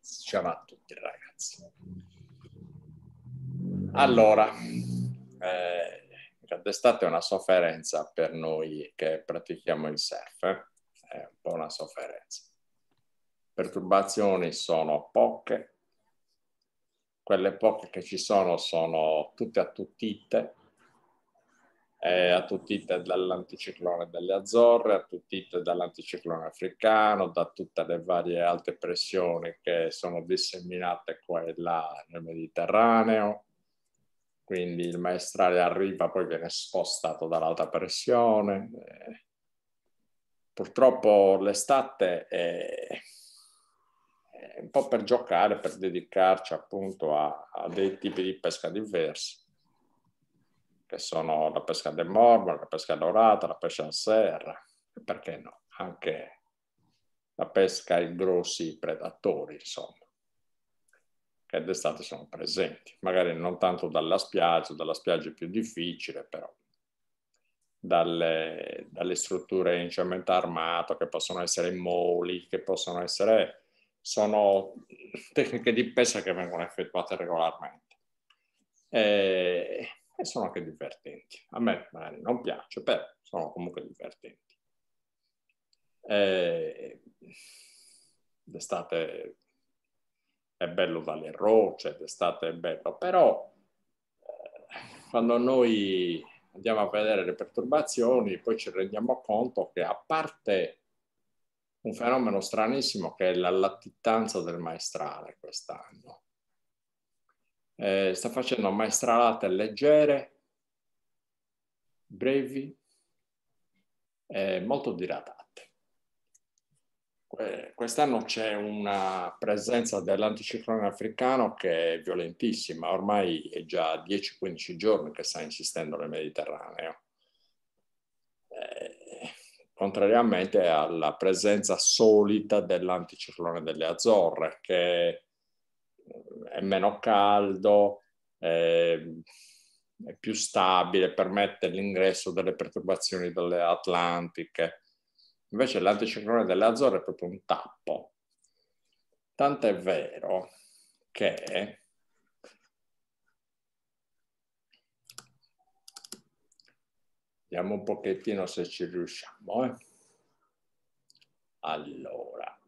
Ciao a tutti ragazzi. Allora, eh, d'estate è una sofferenza per noi che pratichiamo il surf, eh? è un po' una sofferenza. Perturbazioni sono poche, quelle poche che ci sono sono tutte attutite, eh, attutite dall'anticiclone delle Azzorre, attutite dall'anticiclone africano, da tutte le varie alte pressioni che sono disseminate qua e là nel Mediterraneo. Quindi il maestrale arriva, poi viene spostato dall'alta pressione. Eh, purtroppo l'estate è, è, un po' per giocare, per dedicarci appunto a, a dei tipi di pesca diversi che sono la pesca del morbo, la pesca dorata, la pesca a serra, perché no, anche la pesca ai grossi predatori, insomma, che d'estate sono presenti, magari non tanto dalla spiaggia, dalla spiaggia è più difficile, però dalle, dalle strutture in cemento armato, che possono essere moli, che possono essere, sono tecniche di pesca che vengono effettuate regolarmente. E, e sono anche divertenti. A me magari non piace, però sono comunque divertenti. E... D'estate è bello dalle rocce, d'estate è bello, però eh, quando noi andiamo a vedere le perturbazioni, poi ci rendiamo conto che a parte un fenomeno stranissimo che è la latitanza del maestrale quest'anno, eh, sta facendo maestralate leggere, brevi, eh, molto dilatate. Quest'anno c'è una presenza dell'anticiclone africano che è violentissima, ormai è già 10-15 giorni che sta insistendo nel Mediterraneo. Eh, contrariamente alla presenza solita dell'anticiclone delle Azzorre, che è meno caldo, è, è più stabile, permette l'ingresso delle perturbazioni delle atlantiche. Invece l'anticiclone delle Azzorre è proprio un tappo. Tant'è vero che Vediamo un pochettino se ci riusciamo. Eh? Allora.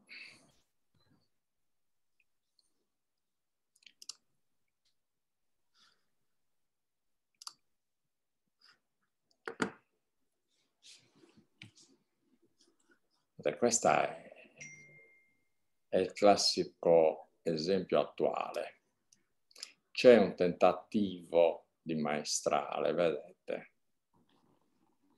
Questo è, è il classico esempio attuale. C'è un tentativo di maestrale, vedete?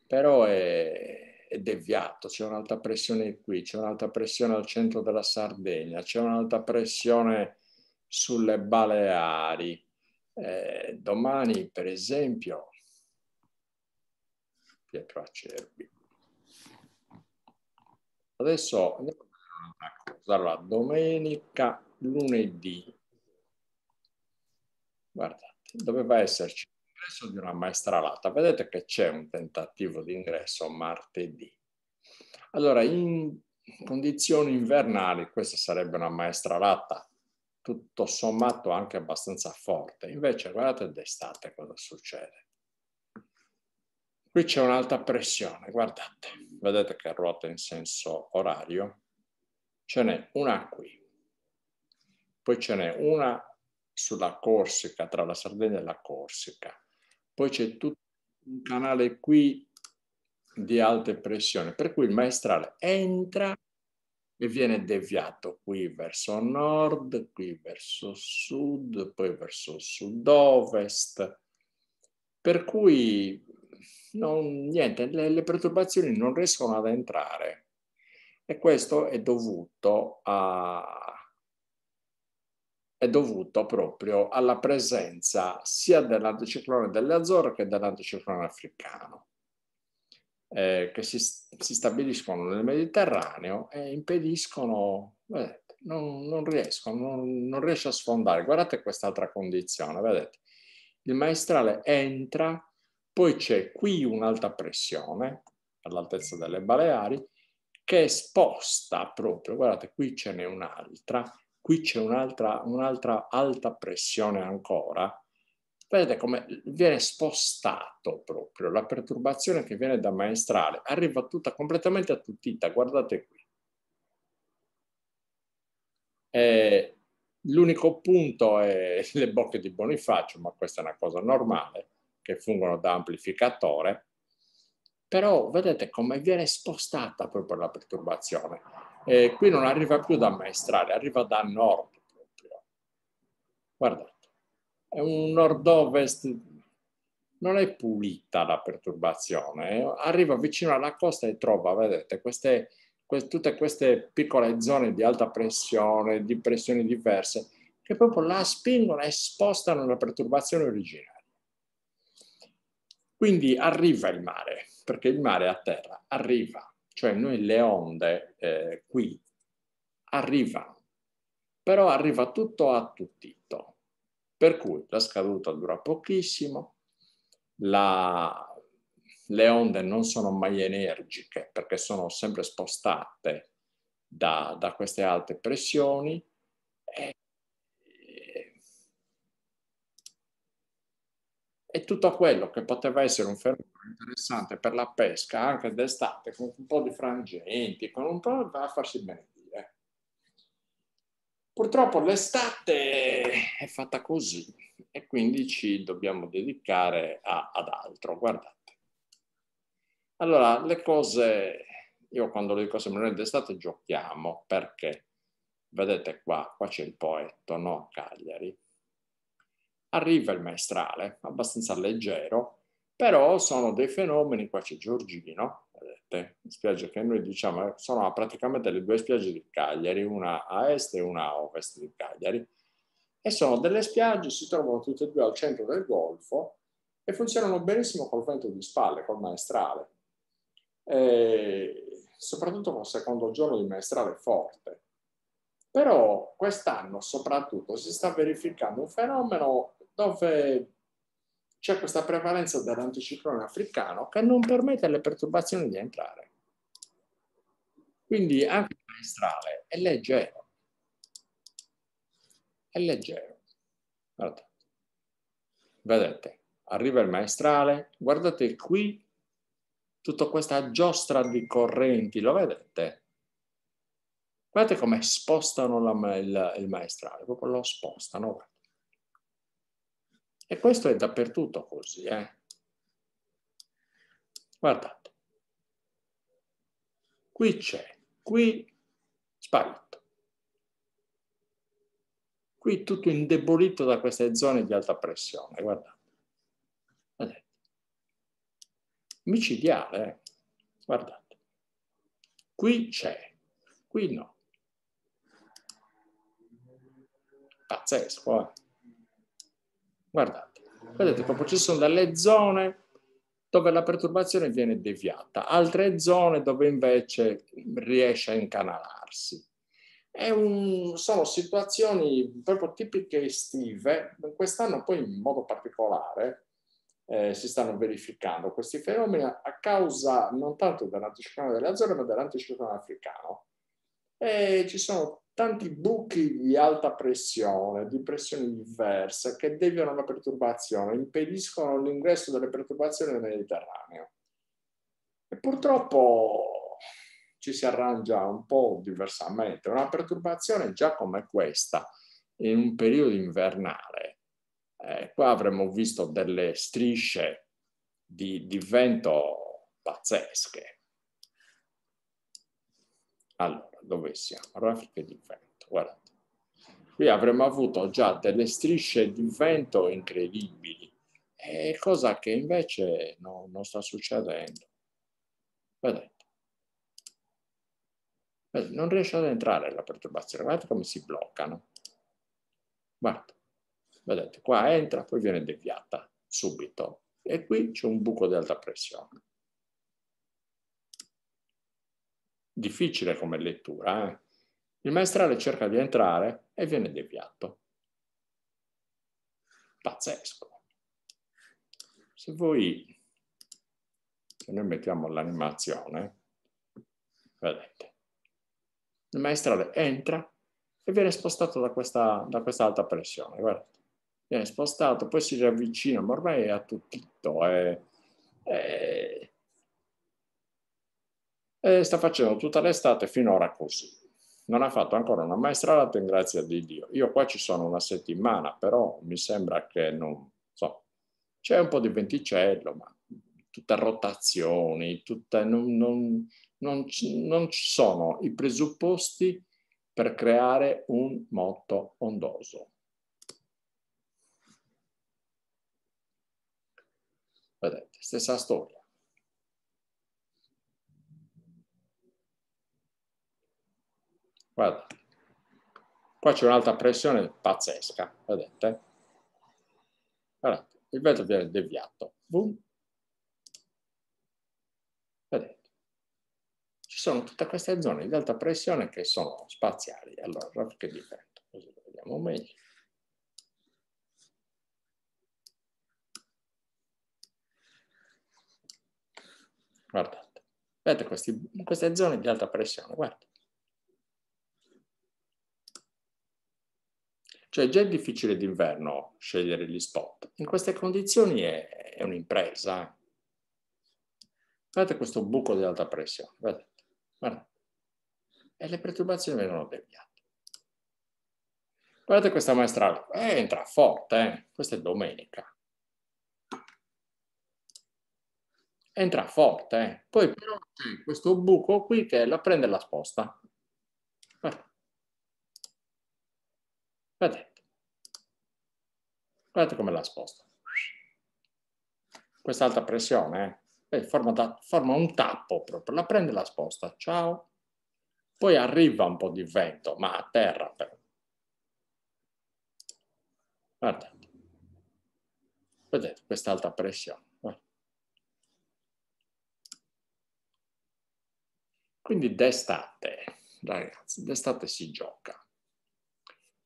Però è, è deviato, c'è un'alta pressione qui, c'è un'alta pressione al centro della Sardegna, c'è un'alta pressione sulle Baleari. Eh, domani, per esempio, Pietro Acerbi, Adesso andiamo a cosa. Allora, domenica, lunedì. Guardate, doveva esserci l'ingresso di una maestralata. Vedete che c'è un tentativo di ingresso martedì. Allora, in condizioni invernali questa sarebbe una maestralata tutto sommato anche abbastanza forte. Invece guardate d'estate cosa succede. Qui c'è un'alta pressione, guardate, vedete che ruota in senso orario? Ce n'è una qui, poi ce n'è una sulla Corsica, tra la Sardegna e la Corsica, poi c'è tutto un canale qui di alte pressioni, per cui il maestrale entra e viene deviato qui verso nord, qui verso sud, poi verso sud-ovest, per cui non, niente, le, le perturbazioni non riescono ad entrare e questo è dovuto a è dovuto proprio alla presenza sia dell'anticiclone delle Azzorre che dell'anticiclone africano, eh, che si, si, stabiliscono nel Mediterraneo e impediscono, vedete, non, non riescono, non, non riesce a sfondare. Guardate quest'altra condizione, vedete, il maestrale entra poi c'è qui un'alta pressione all'altezza delle Baleari che sposta proprio, guardate qui ce n'è un'altra, qui c'è un'altra, un'altra alta pressione ancora, vedete come viene spostato proprio la perturbazione che viene da maestrale, arriva tutta completamente attutita, guardate qui. l'unico punto è le bocche di Bonifacio, ma questa è una cosa normale, che fungono da amplificatore, però vedete come viene spostata proprio la perturbazione. E qui non arriva più da maestrale, arriva da nord proprio. Guardate è un nord-ovest, non è pulita la perturbazione, eh. arriva vicino alla costa e trova, vedete, queste, queste, tutte queste piccole zone di alta pressione, di pressioni diverse, che proprio la spingono e spostano la perturbazione originaria. Quindi arriva il mare, perché il mare a terra, arriva, cioè noi le onde eh, qui arrivano, però arriva tutto attutito per cui la scaduta dura pochissimo, la, le onde non sono mai energiche perché sono sempre spostate da, da queste alte pressioni e, e tutto quello che poteva essere un fenomeno interessante per la pesca anche d'estate con un po' di frangenti, con un po' va a farsi bene Purtroppo l'estate è fatta così e quindi ci dobbiamo dedicare a, ad altro. Guardate. Allora, le cose, io quando le dico sempre d'estate giochiamo, perché? Vedete qua, qua c'è il poetto, no? Cagliari. Arriva il maestrale, abbastanza leggero, però sono dei fenomeni, qua c'è Giorgino, vedete, spiagge che noi diciamo sono praticamente le due spiagge di Cagliari, una a est e una a ovest di Cagliari, e sono delle spiagge, si trovano tutte e due al centro del golfo e funzionano benissimo col vento di spalle, col maestrale, e soprattutto col secondo giorno di maestrale forte. Però quest'anno soprattutto si sta verificando un fenomeno dove c'è questa prevalenza dell'anticiclone africano che non permette alle perturbazioni di entrare. Quindi anche il maestrale è leggero. È leggero. Guardate. Vedete, arriva il maestrale, guardate qui tutta questa giostra di correnti, lo vedete? Guardate come spostano la, il, il maestrale, proprio lo spostano. Guardate. E questo è dappertutto così, eh? Guardate. Qui c'è, qui sparito. Qui tutto indebolito da queste zone di alta pressione, guardate. Vedete. Micidiale, eh? Guardate. Qui c'è, qui no. Pazzesco, eh? Guardate, vedete proprio ci sono delle zone dove la perturbazione viene deviata, altre zone dove invece riesce a incanalarsi. Un, sono situazioni proprio tipiche estive, quest'anno poi in modo particolare eh, si stanno verificando questi fenomeni a, causa non tanto dell'anticiclone delle Azzorre ma dell'anticiclone africano. E ci sono tanti buchi di alta pressione, di pressioni diverse, che deviano la perturbazione, impediscono l'ingresso delle perturbazioni nel Mediterraneo. E purtroppo ci si arrangia un po' diversamente. Una perturbazione già come questa, in un periodo invernale, eh, qua avremmo visto delle strisce di, di vento pazzesche. Allora, dove siamo? Raffiche di vento, guardate. Qui avremmo avuto già delle strisce di vento incredibili, eh, cosa che invece no, non sta succedendo. Vedete. Vedete, non riesce ad entrare la perturbazione, guardate come si bloccano. Guardate, vedete, qua entra, poi viene deviata subito. E qui c'è un buco di alta pressione. Difficile come lettura. Eh? Il maestrale cerca di entrare e viene deviato. Pazzesco. Se voi, se noi mettiamo l'animazione, vedete, il maestrale entra e viene spostato da questa, da questa alta pressione. Guardate. Viene spostato, poi si riavvicina, ma ormai è attutito. È, è, e sta facendo tutta l'estate finora così. Non ha fatto ancora una maestralata in grazia di Dio. Io qua ci sono una settimana, però mi sembra che non so. C'è un po' di venticello, ma tutte rotazioni, tutte, non, non, non, non ci sono i presupposti per creare un moto ondoso. Vedete, stessa storia. Guardate, qua c'è un'alta pressione pazzesca, vedete? Guardate, il vetro viene deviato. Boom. Vedete? Ci sono tutte queste zone di alta pressione che sono spaziali. Allora, che difendo? Così lo vediamo meglio. Guardate, vedete questi, queste zone di alta pressione, guardate. Cioè già è difficile d'inverno scegliere gli spot. In queste condizioni è, è un'impresa. Guardate questo buco di alta pressione, guardate, guardate. E le perturbazioni vengono deviate. Guardate questa maestrale, eh, entra forte, eh. questa è domenica. Entra forte, eh. poi però c'è questo buco qui che la prende e la sposta. Guardate. Vedete? Guardate come la sposta. Questa alta pressione, eh? forma, da, forma un tappo proprio, la prende e la sposta. Ciao. Poi arriva un po' di vento, ma a terra però. Guardate. Vedete questa alta pressione. Quindi d'estate, ragazzi, d'estate si gioca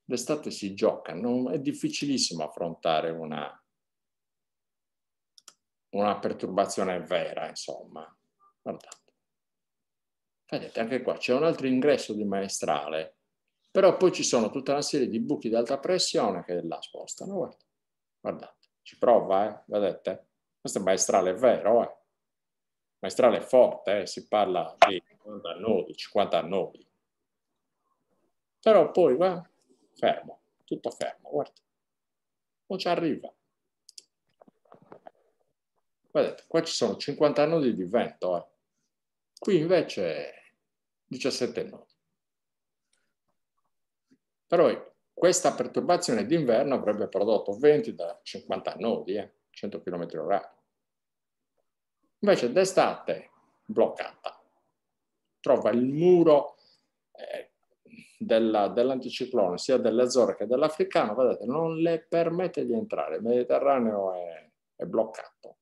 d'estate si gioca, non, è difficilissimo affrontare una, una perturbazione vera, insomma. Guardate. Vedete, anche qua c'è un altro ingresso di maestrale, però poi ci sono tutta una serie di buchi di alta pressione che la spostano. Guardate, guardate. ci prova, eh? vedete? Questo è maestrale vero, eh? Maestrale forte, eh? si parla di 50 nodi, 50 nodi. Però poi, guarda, fermo, tutto fermo, guarda. Non ci arriva. Guardate, qua ci sono 50 nodi di vento, eh. qui invece 17 nodi. Però questa perturbazione d'inverno avrebbe prodotto 20 da 50 nodi, eh, 100 km h Invece d'estate bloccata. Trova il muro eh, della, dell'anticiclone, sia dell'Azzorre che dell'Africano, vedete, non le permette di entrare. Il Mediterraneo è, è bloccato.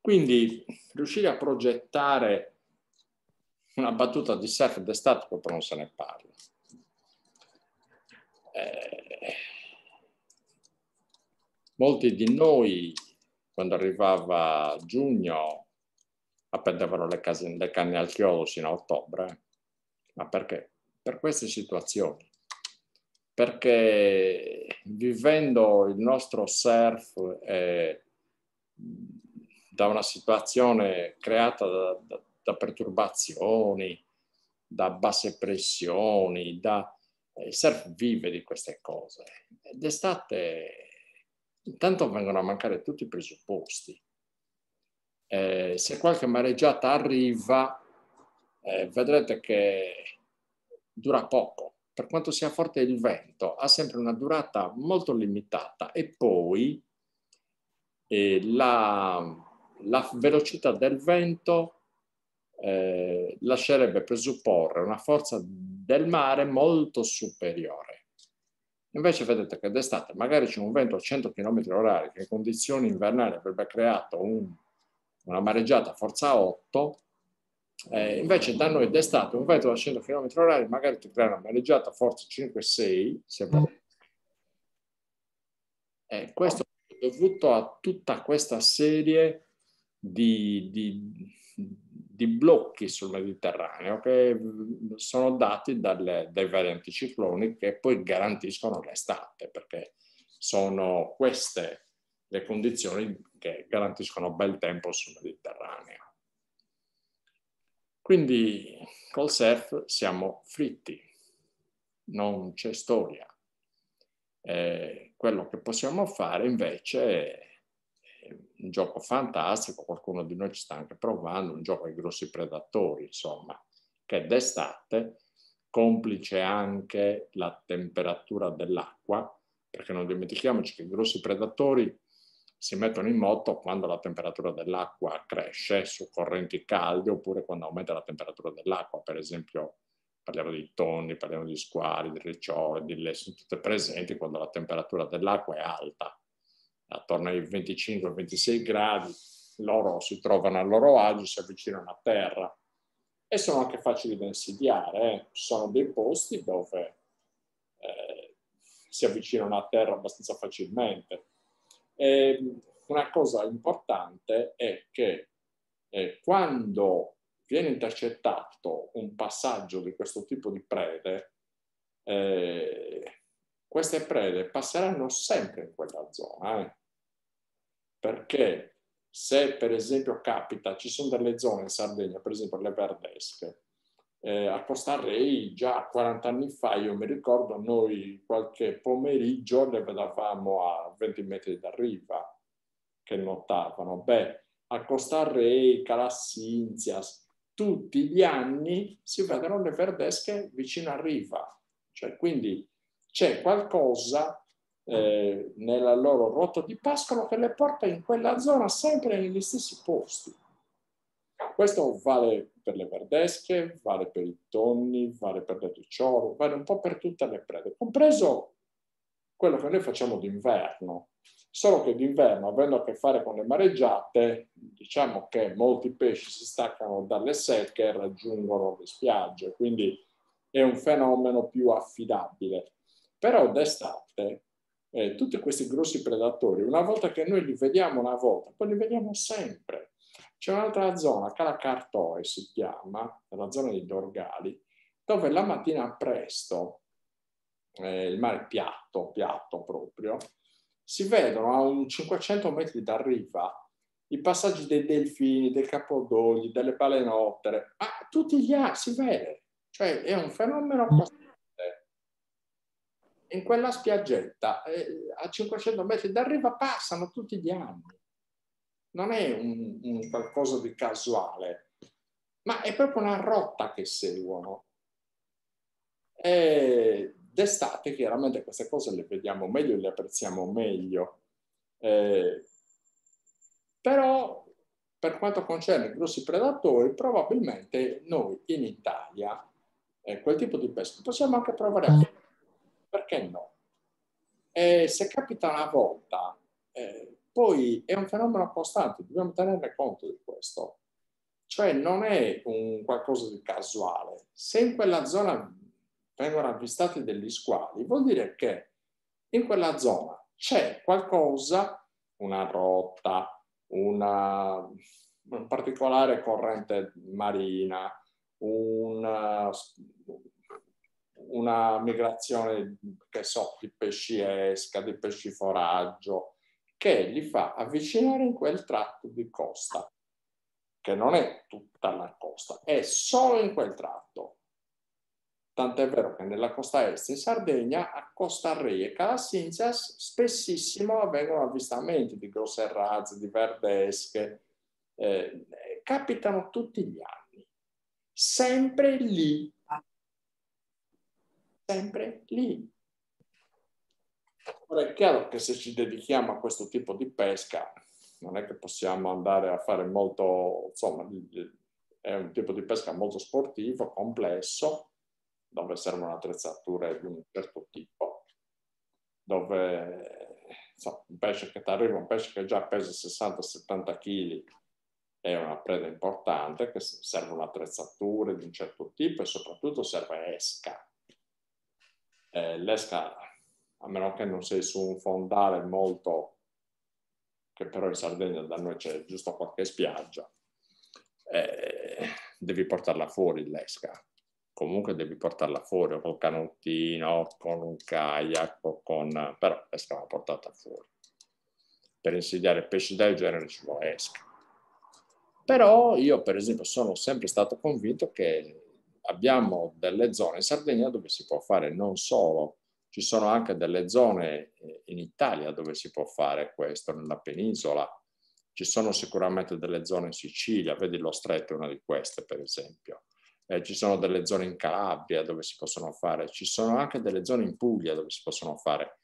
Quindi riuscire a progettare una battuta di surf d'estate proprio non se ne parla. Eh, molti di noi, quando arrivava giugno, appendevano le, case, le canne al chiodo fino a ottobre. Ma perché? Per queste situazioni. Perché vivendo il nostro surf eh, da una situazione creata da, da, da, perturbazioni, da basse pressioni, da, il surf vive di queste cose. D'estate intanto vengono a mancare tutti i presupposti. Eh, se qualche mareggiata arriva, eh, vedrete che dura poco. Per quanto sia forte il vento, ha sempre una durata molto limitata e poi eh, la, la, velocità del vento eh, lascerebbe presupporre una forza del mare molto superiore. Invece vedete che d'estate magari c'è un vento a 100 km h che in condizioni invernali avrebbe creato un, una mareggiata forza 8 eh, invece da noi d'estate un vento da 100 km h magari ti crea una mareggiata forza 5-6, se vuoi. Eh, questo è dovuto a tutta questa serie di, di, di blocchi sul Mediterraneo che sono dati dalle, dai vari anticicloni che poi garantiscono l'estate, perché sono queste le condizioni che garantiscono bel tempo sul Mediterraneo. Quindi col surf siamo fritti, non c'è storia. Eh, quello che possiamo fare invece è un gioco fantastico, qualcuno di noi ci sta anche provando, un gioco ai grossi predatori, insomma, che d'estate, complice anche la temperatura dell'acqua, perché non dimentichiamoci che i grossi predatori si mettono in moto quando la temperatura dell'acqua cresce su correnti calde oppure quando aumenta la temperatura dell'acqua, per esempio parliamo di tonni, parliamo di squali, di riccioli, le, sono tutte presenti quando la temperatura dell'acqua è alta attorno ai 25-26 gradi, loro si trovano al loro agio, si avvicinano a terra e sono anche facili da insidiare. Eh. Sono dei posti dove eh, si avvicinano a terra abbastanza facilmente. E una cosa importante è che eh, quando viene intercettato un passaggio di questo tipo di prede, eh, queste prede passeranno sempre in quella zona, eh? perché se per esempio capita, ci sono delle zone in Sardegna, per esempio le verdesche, eh, a Costa Rei già 40 anni fa, io mi ricordo, noi qualche pomeriggio le vedevamo a 20 metri da riva che nuotavano. Beh, a Costa Rei, Calassinzias, tutti gli anni si vedono le verdesche vicino a riva. Cioè, quindi c'è qualcosa eh, nella loro rotta di pascolo che le porta in quella zona sempre negli stessi posti. Questo vale per le verdesche, vale per i tonni, vale per le ricciole, vale un po' per tutte le prede, compreso quello che noi facciamo d'inverno. Solo che d'inverno, avendo a che fare con le mareggiate, diciamo che molti pesci si staccano dalle secche e raggiungono le spiagge, quindi è un fenomeno più affidabile. Però d'estate eh, tutti questi grossi predatori, una volta che noi li vediamo una volta, poi li vediamo sempre. C'è un'altra zona, Calacartoe si chiama, la zona dei Dorgali, dove la mattina presto, eh, il mare piatto, piatto proprio, si vedono a un 500 metri da riva i passaggi dei delfini, dei capodogli, delle balenottere, ma tutti gli anni si vede, cioè è un fenomeno costante in quella spiaggetta eh, a 500 metri da riva passano tutti gli anni. Non è un, un qualcosa di casuale, ma è proprio una rotta che seguono. E d'estate chiaramente queste cose le vediamo meglio, le apprezziamo meglio. Eh, però per quanto concerne i grossi predatori, probabilmente noi in Italia eh, quel tipo di pesca possiamo anche provare a perché no? E se capita una volta, eh, poi è un fenomeno costante, dobbiamo tenerne conto di questo. Cioè non è un qualcosa di casuale. Se in quella zona vengono avvistati degli squali, vuol dire che in quella zona c'è qualcosa, una rotta, una, una particolare corrente marina, una, una migrazione, che so, di pesci esca, di pesci foraggio, che li fa avvicinare in quel tratto di costa, che non è tutta la costa, è solo in quel tratto. Tant'è vero che nella costa est in Sardegna, a Costa Rei e Calassinzias, spessissimo avvengono avvistamenti di grosse razze, di verdesche, eh, capitano tutti gli anni. Sempre lì sempre lì. Ora è chiaro che se ci dedichiamo a questo tipo di pesca, non è che possiamo andare a fare molto, insomma, è un tipo di pesca molto sportivo, complesso, dove servono attrezzature di un certo tipo, dove insomma, un pesce che ti arriva, un pesce che già pesa 60-70 kg, è una preda importante, che servono attrezzature di un certo tipo e soprattutto serve esca. Eh, l'esca, a meno che non sei su un fondale molto, che però in Sardegna da noi c'è giusto qualche spiaggia, eh, devi portarla fuori l'esca. Comunque devi portarla fuori o col canottino, con un kayak, o con... però l'esca va portata fuori. Per insidiare pesci del genere ci vuole esca. Però io, per esempio, sono sempre stato convinto che abbiamo delle zone in Sardegna dove si può fare non solo, ci sono anche delle zone eh, in Italia dove si può fare questo, nella penisola, ci sono sicuramente delle zone in Sicilia, vedi lo stretto è una di queste per esempio, eh, ci sono delle zone in Calabria dove si possono fare, ci sono anche delle zone in Puglia dove si possono fare.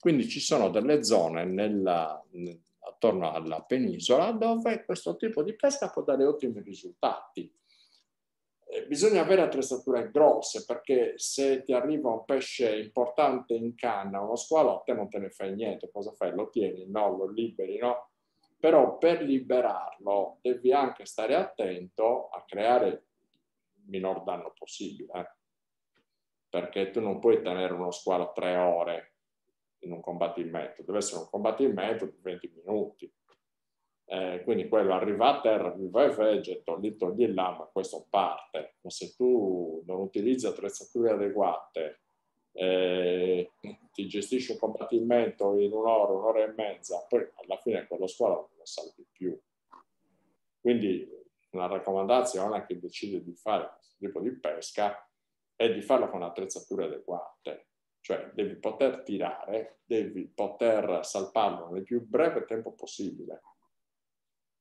Quindi ci sono delle zone nella, attorno alla penisola dove questo tipo di pesca può dare ottimi risultati. Eh, bisogna avere attrezzature grosse perché se ti arriva un pesce importante in canna, uno squalo, a te non te ne fai niente, cosa fai? Lo tieni? No, lo liberi, no? Però per liberarlo devi anche stare attento a creare il minor danno possibile, eh? perché tu non puoi tenere uno squalo tre ore in un combattimento, deve essere un combattimento di 20 minuti. Eh, quindi quello arriva a terra, viva e vegeto, lì togli là, ma questo parte. Ma se tu non utilizzi attrezzature adeguate, eh, ti gestisci un combattimento in un'ora, un'ora e mezza, poi alla fine quello squalo non lo salvi più. Quindi una raccomandazione a chi decide di fare questo tipo di pesca è di farlo con attrezzature adeguate. Cioè devi poter tirare, devi poter salparlo nel più breve tempo possibile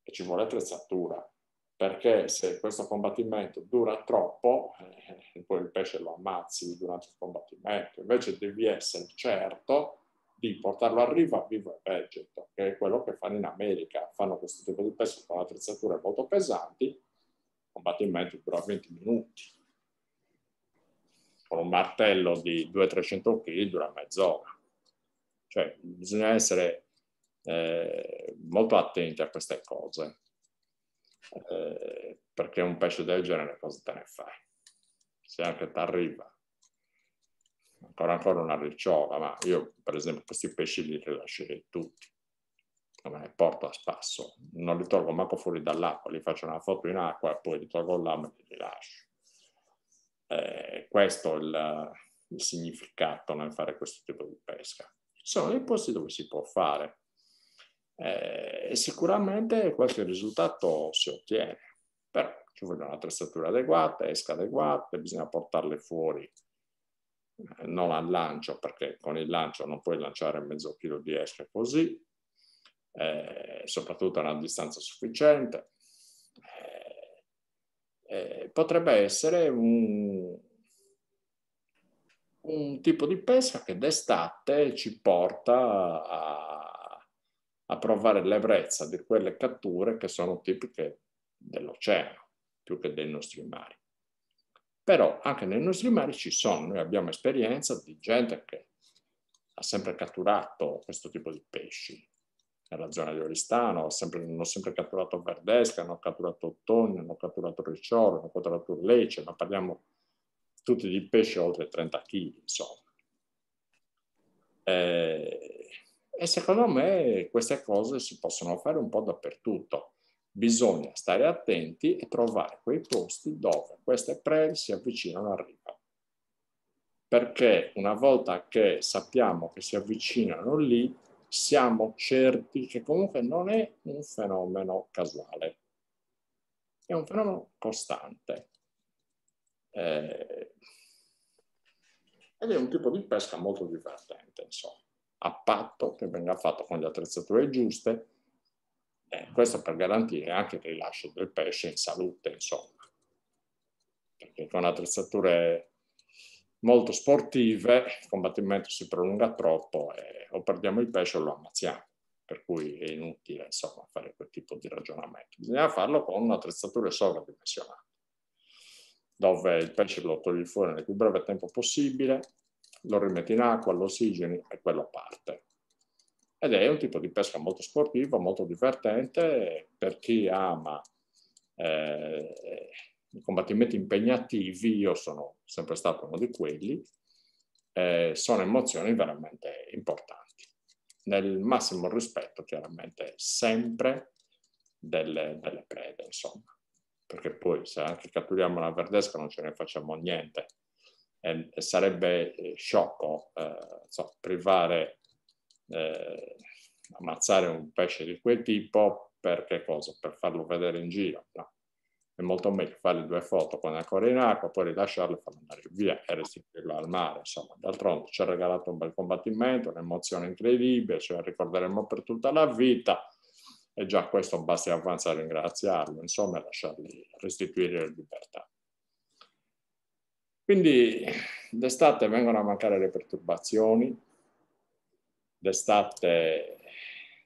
e ci vuole attrezzatura, perché se questo combattimento dura troppo, eh, poi il pesce lo ammazzi durante il combattimento, invece devi essere certo di portarlo a riva vivo e vegeto, che è quello che fanno in America, fanno questo tipo di pesca con attrezzature molto pesanti, il combattimento dura 20 minuti, con un martello di 200-300 kg dura mezz'ora. Cioè bisogna essere eh, molto attenti a queste cose, eh, perché un pesce del genere cosa te ne fai? Se anche ti arriva, ancora ancora una ricciola, ma io per esempio questi pesci li rilascerei tutti, me ne porto a spasso, non li tolgo manco fuori dall'acqua, li faccio una foto in acqua e poi li tolgo là e li rilascio. Eh, questo è il, il significato nel fare questo tipo di pesca. Ci sono dei posti dove si può fare, eh, sicuramente qualche risultato si ottiene, però ci vogliono attrezzature adeguate, esche adeguate, bisogna portarle fuori eh, non al lancio perché con il lancio non puoi lanciare mezzo chilo di esche così, eh, soprattutto a una distanza sufficiente. Eh, eh, potrebbe essere un, un tipo di pesca che d'estate ci porta a a provare l'ebbrezza di quelle catture che sono tipiche dell'oceano, più che dei nostri mari. Però anche nei nostri mari ci sono, noi abbiamo esperienza di gente che ha sempre catturato questo tipo di pesci. Nella zona di Oristano ho sempre, hanno sempre catturato verdesca, hanno catturato tonno, hanno catturato ricciolo, hanno catturato lecce, ma parliamo tutti di pesci oltre 30 kg, insomma. Eh, e secondo me queste cose si possono fare un po' dappertutto. Bisogna stare attenti e trovare quei posti dove queste prede si avvicinano a riva. Perché una volta che sappiamo che si avvicinano lì, siamo certi che comunque non è un fenomeno casuale, è un fenomeno costante. Eh, ed è un tipo di pesca molto divertente, insomma a patto che venga fatto con le attrezzature giuste, eh, questo per garantire anche il rilascio del pesce in salute, insomma. Perché con attrezzature molto sportive il combattimento si prolunga troppo e o perdiamo il pesce o lo ammazziamo, per cui è inutile insomma, fare quel tipo di ragionamento. Bisogna farlo con attrezzature sovradimensionate, dove il pesce lo togli fuori nel più breve tempo possibile, lo rimetti in acqua, lo ossigeni e quello parte. Ed è un tipo di pesca molto sportivo, molto divertente per chi ama eh, i combattimenti impegnativi, io sono sempre stato uno di quelli, eh, sono emozioni veramente importanti. Nel massimo rispetto, chiaramente, sempre delle, delle prede, insomma. perché poi se anche catturiamo una verdesca non ce ne facciamo niente e, e sarebbe eh, sciocco eh, so, privare, eh, ammazzare un pesce di quel tipo per che cosa? Per farlo vedere in giro, no? È molto meglio fare due foto è ancora in acqua, poi rilasciarlo e farlo andare via e restituirlo al mare. Insomma, d'altronde ci ha regalato un bel combattimento, un'emozione incredibile, ce la ricorderemo per tutta la vita e già questo basta abbastanza a ringraziarlo, insomma, e lasciargli restituire la libertà. Quindi d'estate vengono a mancare le perturbazioni, d'estate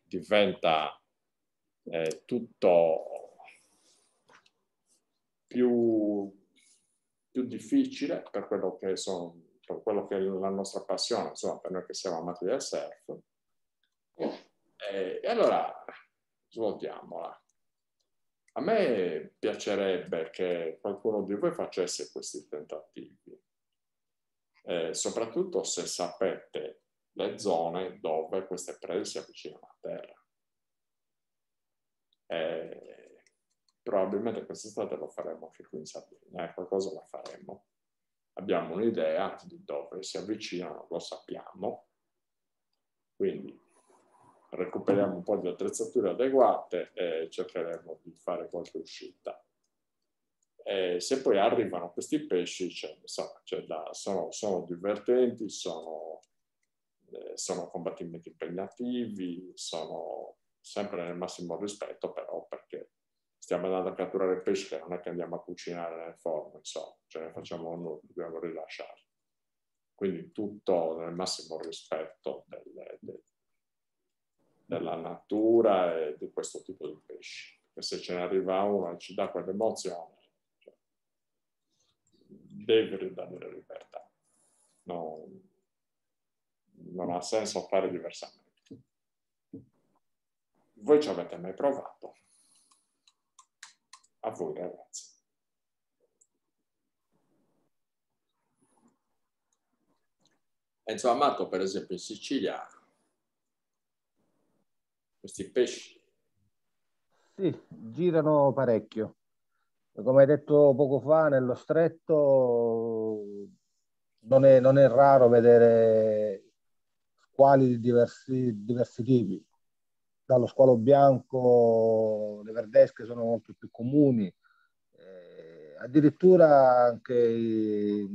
diventa eh, tutto più, più difficile per quello che sono per quello che è la nostra passione, insomma, per noi che siamo amati del surf. E, allora svoltiamola. A me piacerebbe che qualcuno di voi facesse questi tentativi, eh, soprattutto se sapete le zone dove queste prede si avvicinano a terra. Eh, probabilmente quest'estate lo faremo anche qui in Sardegna, eh, qualcosa la faremo. Abbiamo un'idea di dove si avvicinano, lo sappiamo, quindi recuperiamo un po' di attrezzature adeguate e cercheremo di fare qualche uscita. E se poi arrivano questi pesci, cioè, cioè da, sono, sono, divertenti, sono, eh, sono combattimenti impegnativi, sono sempre nel massimo rispetto, però perché stiamo andando a catturare pesce, non è che andiamo a cucinare nel forno, insomma, ce ne facciamo noi, dobbiamo rilasciare. Quindi tutto nel massimo rispetto del, del, della natura e di questo tipo di pesci. E se ce ne arriva uno e ci dà quell'emozione, cioè, devi ridare libertà. Non, non ha senso fare diversamente. Voi ci avete mai provato? A voi ragazzi. Enzo Amato, per esempio, in Sicilia, questi pesci. Sì, girano parecchio. Come hai detto poco fa, nello stretto non è, non è raro vedere squali di diversi, diversi tipi dallo squalo bianco le verdesche sono molto più comuni, eh, addirittura anche i,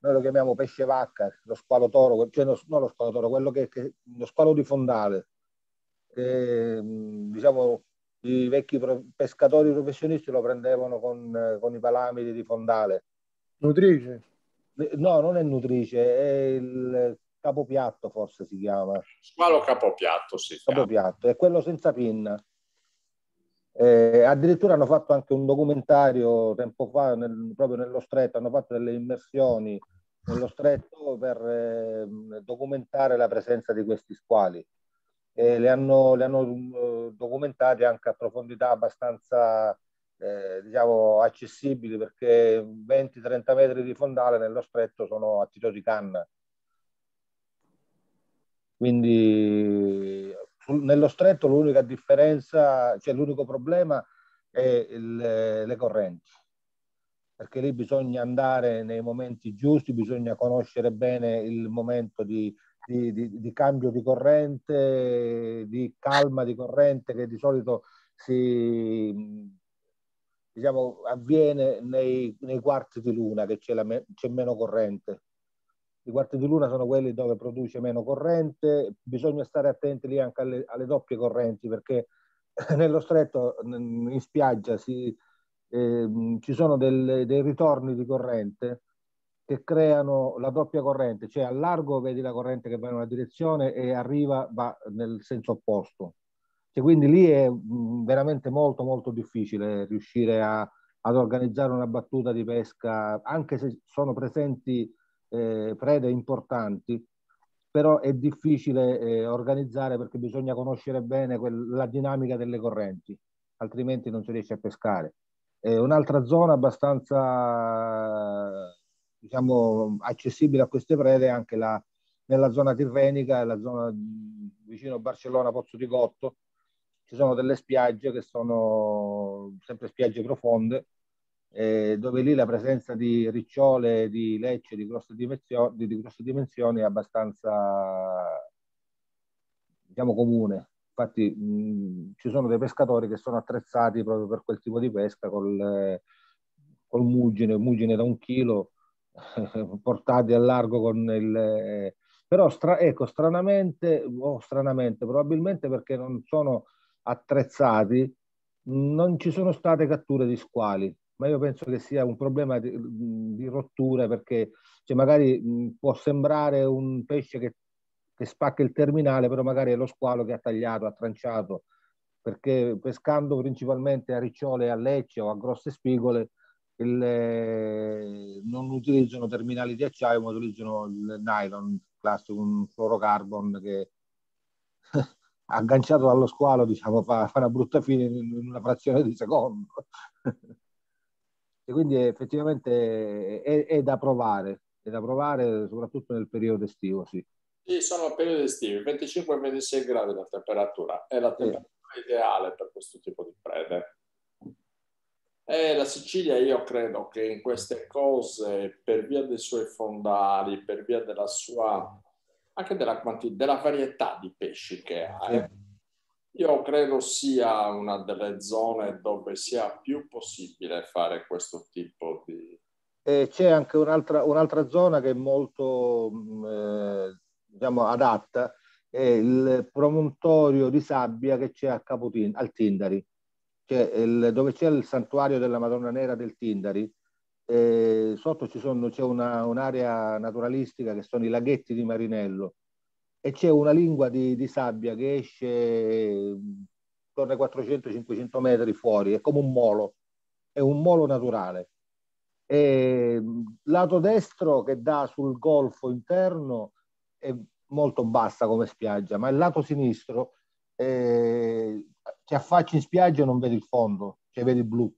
noi lo chiamiamo pesce vacca, lo squalo toro, cioè no, non lo squalo toro, quello che, che lo squalo di fondale, che diciamo i vecchi pescatori professionisti lo prendevano con, con i palamidi di fondale. Nutrice? No, non è nutrice, è il capopiatto forse si chiama. Squalo capopiatto, sì. Capopiatto, è quello senza pinna. Eh, addirittura hanno fatto anche un documentario tempo fa, nel, proprio nello stretto, hanno fatto delle immersioni nello stretto per eh, documentare la presenza di questi squali. E le hanno, le hanno uh, documentate anche a profondità abbastanza eh, diciamo, accessibili perché 20-30 metri di fondale nello stretto sono a tiro di canna. Quindi nello stretto l'unica differenza, cioè l'unico problema è il, le correnti, perché lì bisogna andare nei momenti giusti, bisogna conoscere bene il momento di, di, di, di cambio di corrente, di calma di corrente che di solito si, diciamo, avviene nei, nei quarti di luna che c'è, la, c'è meno corrente. I quarti di luna sono quelli dove produce meno corrente, bisogna stare attenti lì anche alle, alle doppie correnti perché nello stretto in spiaggia si, eh, ci sono del, dei ritorni di corrente che creano la doppia corrente, cioè a largo vedi la corrente che va in una direzione e arriva va nel senso opposto. Cioè, quindi lì è veramente molto molto difficile riuscire a, ad organizzare una battuta di pesca, anche se sono presenti eh, prede importanti, però è difficile eh, organizzare perché bisogna conoscere bene la dinamica delle correnti, altrimenti non si riesce a pescare. Eh, un'altra zona abbastanza diciamo, accessibile a queste prede anche la, nella zona tirrenica, la zona vicino Barcellona, Pozzo di Gotto, ci sono delle spiagge che sono sempre spiagge profonde, eh, dove lì la presenza di ricciole, di lecce di grosse dimensioni, di, grosse dimensioni è abbastanza diciamo, comune. Infatti mh, ci sono dei pescatori che sono attrezzati proprio per quel tipo di pesca col, col mugine, mugine da un chilo, portati al largo con il... Eh, però stra- ecco, stranamente, o oh, stranamente, probabilmente perché non sono attrezzati, non ci sono state catture di squali, ma io penso che sia un problema di, di rotture perché cioè, magari mh, può sembrare un pesce che, che, spacca il terminale, però magari è lo squalo che ha tagliato, ha tranciato, perché pescando principalmente a ricciole a lecce o a grosse spigole il, eh, non utilizzano terminali di acciaio, ma utilizzano il nylon classico, un fluorocarbon che agganciato dallo squalo diciamo, fa, fa una brutta fine in una frazione di secondo. e quindi effettivamente è, è, da provare, è da provare soprattutto nel periodo estivo, sì. Sì, sono periodi estivi, 25-26 gradi la temperatura, è la temperatura sì. ideale per questo tipo di prede. E la Sicilia io credo che in queste cose, per via dei suoi fondali, per via della sua anche della, quanti- della varietà di pesci che ha. Eh. Io credo sia una delle zone dove sia più possibile fare questo tipo di... E c'è anche un'altra, un'altra zona che è molto mm, eh, diciamo, adatta, è il promontorio di sabbia che c'è a Capotin, al Tindari, il, dove c'è il santuario della Madonna Nera del Tindari, eh, sotto sono, c'è una, un'area naturalistica che sono i laghetti di Marinello e c'è una lingua di, di sabbia che esce intorno ai 400-500 metri fuori, è come un molo, è un molo naturale. E, lato destro che dà sul golfo interno è molto bassa come spiaggia, ma il lato sinistro eh, ti affacci in spiaggia e non vedi il fondo, cioè vedi il blu.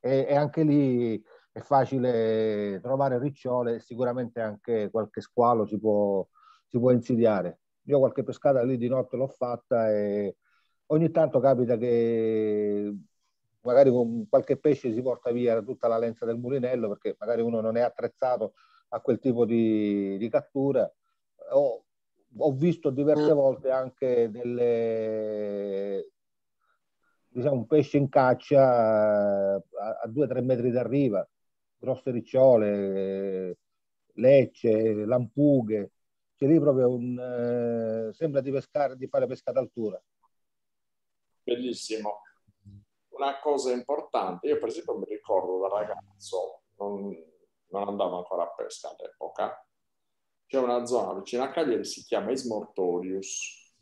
E, e anche lì è facile trovare ricciole, sicuramente anche qualche squalo si può, si può insidiare. Io qualche pescata lì di notte l'ho fatta e ogni tanto capita che magari con qualche pesce si porta via tutta la lenza del mulinello perché magari uno non è attrezzato a quel tipo di, di cattura. Ho, ho, visto diverse mm. volte anche delle, diciamo, un pesce in caccia a 2-3 metri da riva, grosse ricciole, lecce, lampughe. C'è lì proprio un... Eh, sembra di pescare, di fare pesca d'altura. Bellissimo. Una cosa importante, io per esempio mi ricordo da ragazzo, non, non andavo ancora a pesca all'epoca, c'è una zona vicino a Cagliari, si chiama Ismortorius,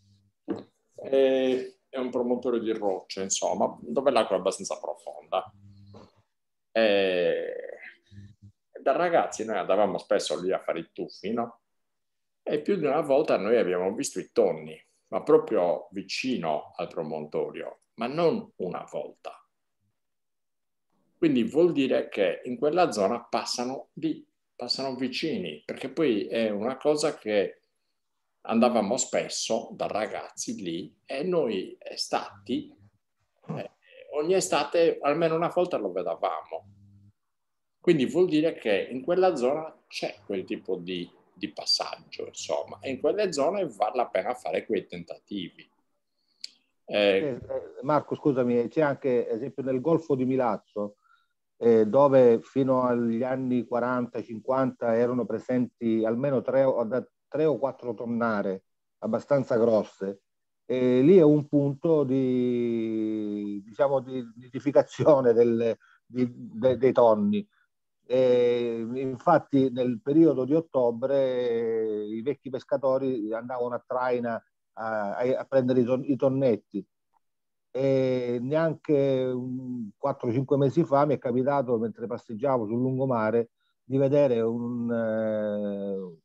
e è un promontorio di rocce, insomma, dove l'acqua è abbastanza profonda. E da ragazzi noi andavamo spesso lì a fare i tuffi, no? E più di una volta noi abbiamo visto i tonni, ma proprio vicino al promontorio, ma non una volta. Quindi vuol dire che in quella zona passano lì, passano vicini, perché poi è una cosa che andavamo spesso da ragazzi lì e noi estati, eh, ogni estate almeno una volta lo vedavamo. Quindi vuol dire che in quella zona c'è quel tipo di di passaggio, insomma, e in quelle zone vale la pena fare quei tentativi. Eh, eh, Marco, scusami, c'è anche, esempio, nel Golfo di Milazzo, eh, dove fino agli anni 40-50 erano presenti almeno tre, tre, o quattro tonnare abbastanza grosse, e lì è un punto di, diciamo, di nidificazione del, di, de, dei tonni. E infatti nel periodo di ottobre i vecchi pescatori andavano a traina a, a prendere i, ton, i, tonnetti. E neanche 4-5 mesi fa mi è capitato mentre passeggiavo sul lungomare di vedere un, eh,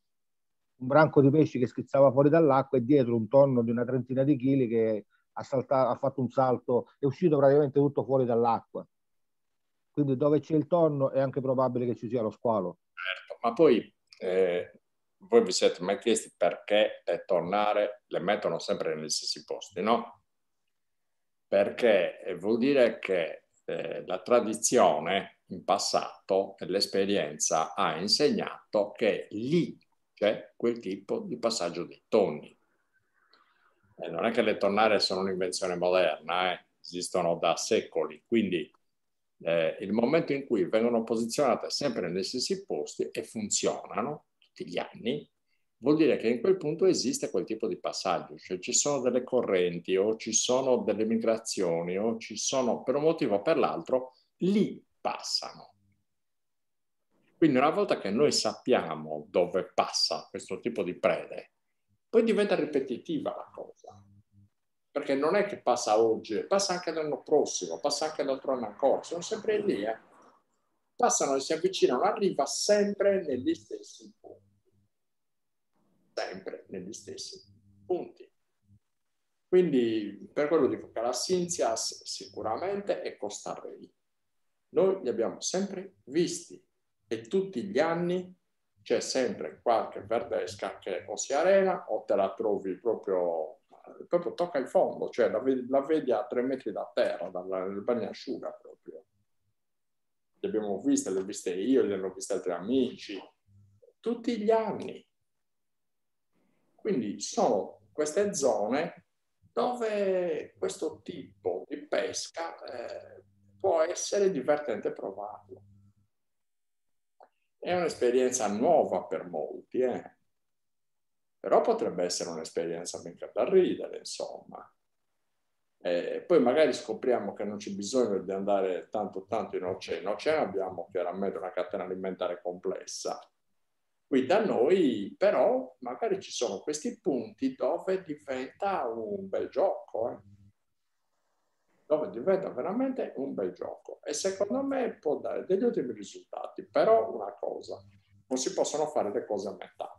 un branco di pesci che schizzava fuori dall'acqua e dietro un tonno di una trentina di chili che ha, saltato, ha fatto un salto, è uscito praticamente tutto fuori dall'acqua quindi dove c'è il tonno è anche probabile che ci sia lo squalo. Certo, ma poi eh, voi vi siete mai chiesti perché le tonnare le mettono sempre negli stessi posti, no? perché vuol dire che eh, la tradizione in passato e l'esperienza ha insegnato che lì c'è quel tipo di passaggio dei tonni. E non è che le tonnare sono un'invenzione moderna, eh? esistono da secoli, quindi eh, il momento in cui vengono posizionate sempre nei stessi posti e funzionano tutti gli anni, vuol dire che in quel punto esiste quel tipo di passaggio, cioè ci sono delle correnti o ci sono delle migrazioni o ci sono, per un motivo o per l'altro, lì passano. Quindi una volta che noi sappiamo dove passa questo tipo di prede, poi diventa ripetitiva la cosa. Perché non è che passa oggi, passa anche l'anno prossimo, passa anche l'altro anno ancora, sono sempre lì, eh. Passano e si avvicinano, arriva sempre negli stessi punti sempre negli stessi punti. Quindi per quello dico che la Cinzias sicuramente è Costa Rey. Noi li abbiamo sempre visti e tutti gli anni c'è sempre qualche verdesca che o si arena o te la trovi proprio, proprio tocca il fondo, cioè la, la vedi a tre metri da terra, dal bagnasciuga proprio. Le abbiamo viste, le ho viste io, le hanno viste altri amici, tutti gli anni. Quindi sono queste zone dove questo tipo di pesca eh, può essere divertente provarlo. È un'esperienza nuova per molti, eh? però potrebbe essere un'esperienza mica da ridere, insomma. E poi magari scopriamo che non c'è bisogno di andare tanto tanto in oceano. In oceano abbiamo chiaramente una catena alimentare complessa, Qui da noi però magari ci sono questi punti dove diventa un bel gioco, eh? Dove diventa veramente un bel gioco e secondo me può dare degli ottimi risultati, però una cosa, non si possono fare le cose a metà,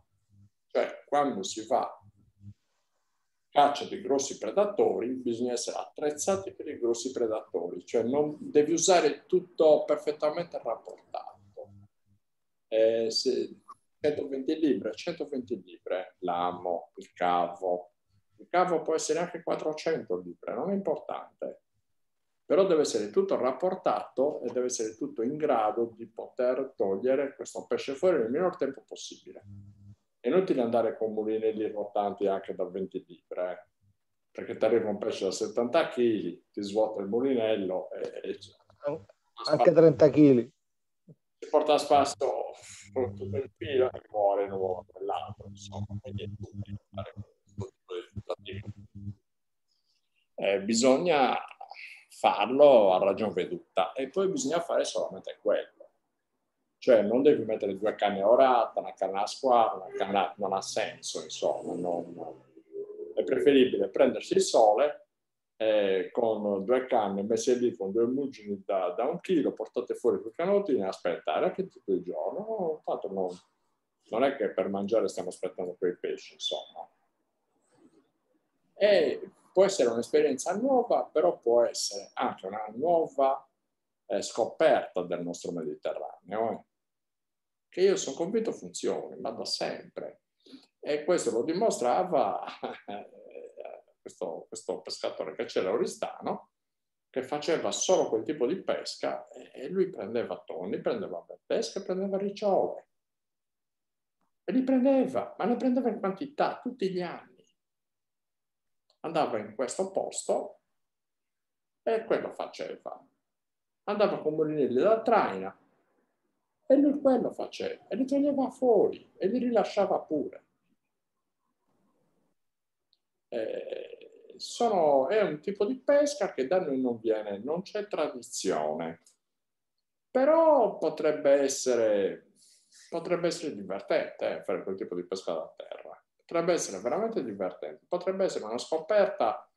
cioè quando si fa caccia di grossi predatori bisogna essere attrezzati per i grossi predatori, cioè non devi usare tutto perfettamente rapportato. Eh, se, 120 libbre, 120 libbre, l'amo, il cavo. Il cavo può essere anche 400 libbre, non è importante. Però deve essere tutto rapportato e deve essere tutto in grado di poter togliere questo pesce fuori nel minor tempo possibile. È inutile andare con mulinelli rotanti anche da 20 libbre, eh? perché ti arriva un pesce da 70 kg, ti svuota il mulinello e... e anche 30 kg. Si porta a spasso tutto il filo e muore in uno nell'altro, insomma, quindi eh, bisogna farlo a ragion veduta e poi bisogna fare solamente quello. Cioè non devi mettere due canne orate, una canna a squadra, una canna... non ha senso, insomma. Non... È preferibile prendersi il sole eh, con due canne messe lì con due muggini da, da, un chilo, portate fuori i canottini e aspettare anche tutto il giorno. Tanto non, non è che per mangiare stiamo aspettando quei pesci, insomma. E può essere un'esperienza nuova, però può essere anche una nuova eh, scoperta del nostro Mediterraneo, eh, che io sono convinto funzioni, ma da sempre. E questo lo dimostrava questo, questo pescatore che c'era Oristano, che faceva solo quel tipo di pesca e lui prendeva tonni, prendeva pesca, prendeva ricciole. E li prendeva, ma ne prendeva in quantità tutti gli anni. Andava in questo posto e quello faceva. Andava con Molinelli dalla traina e lui quello faceva e li toglieva fuori e li rilasciava pure. Sono, è un tipo di pesca che da noi non viene, non c'è tradizione, però potrebbe essere, potrebbe essere divertente eh, fare quel tipo di pesca da terra, potrebbe essere veramente divertente, potrebbe essere una scoperta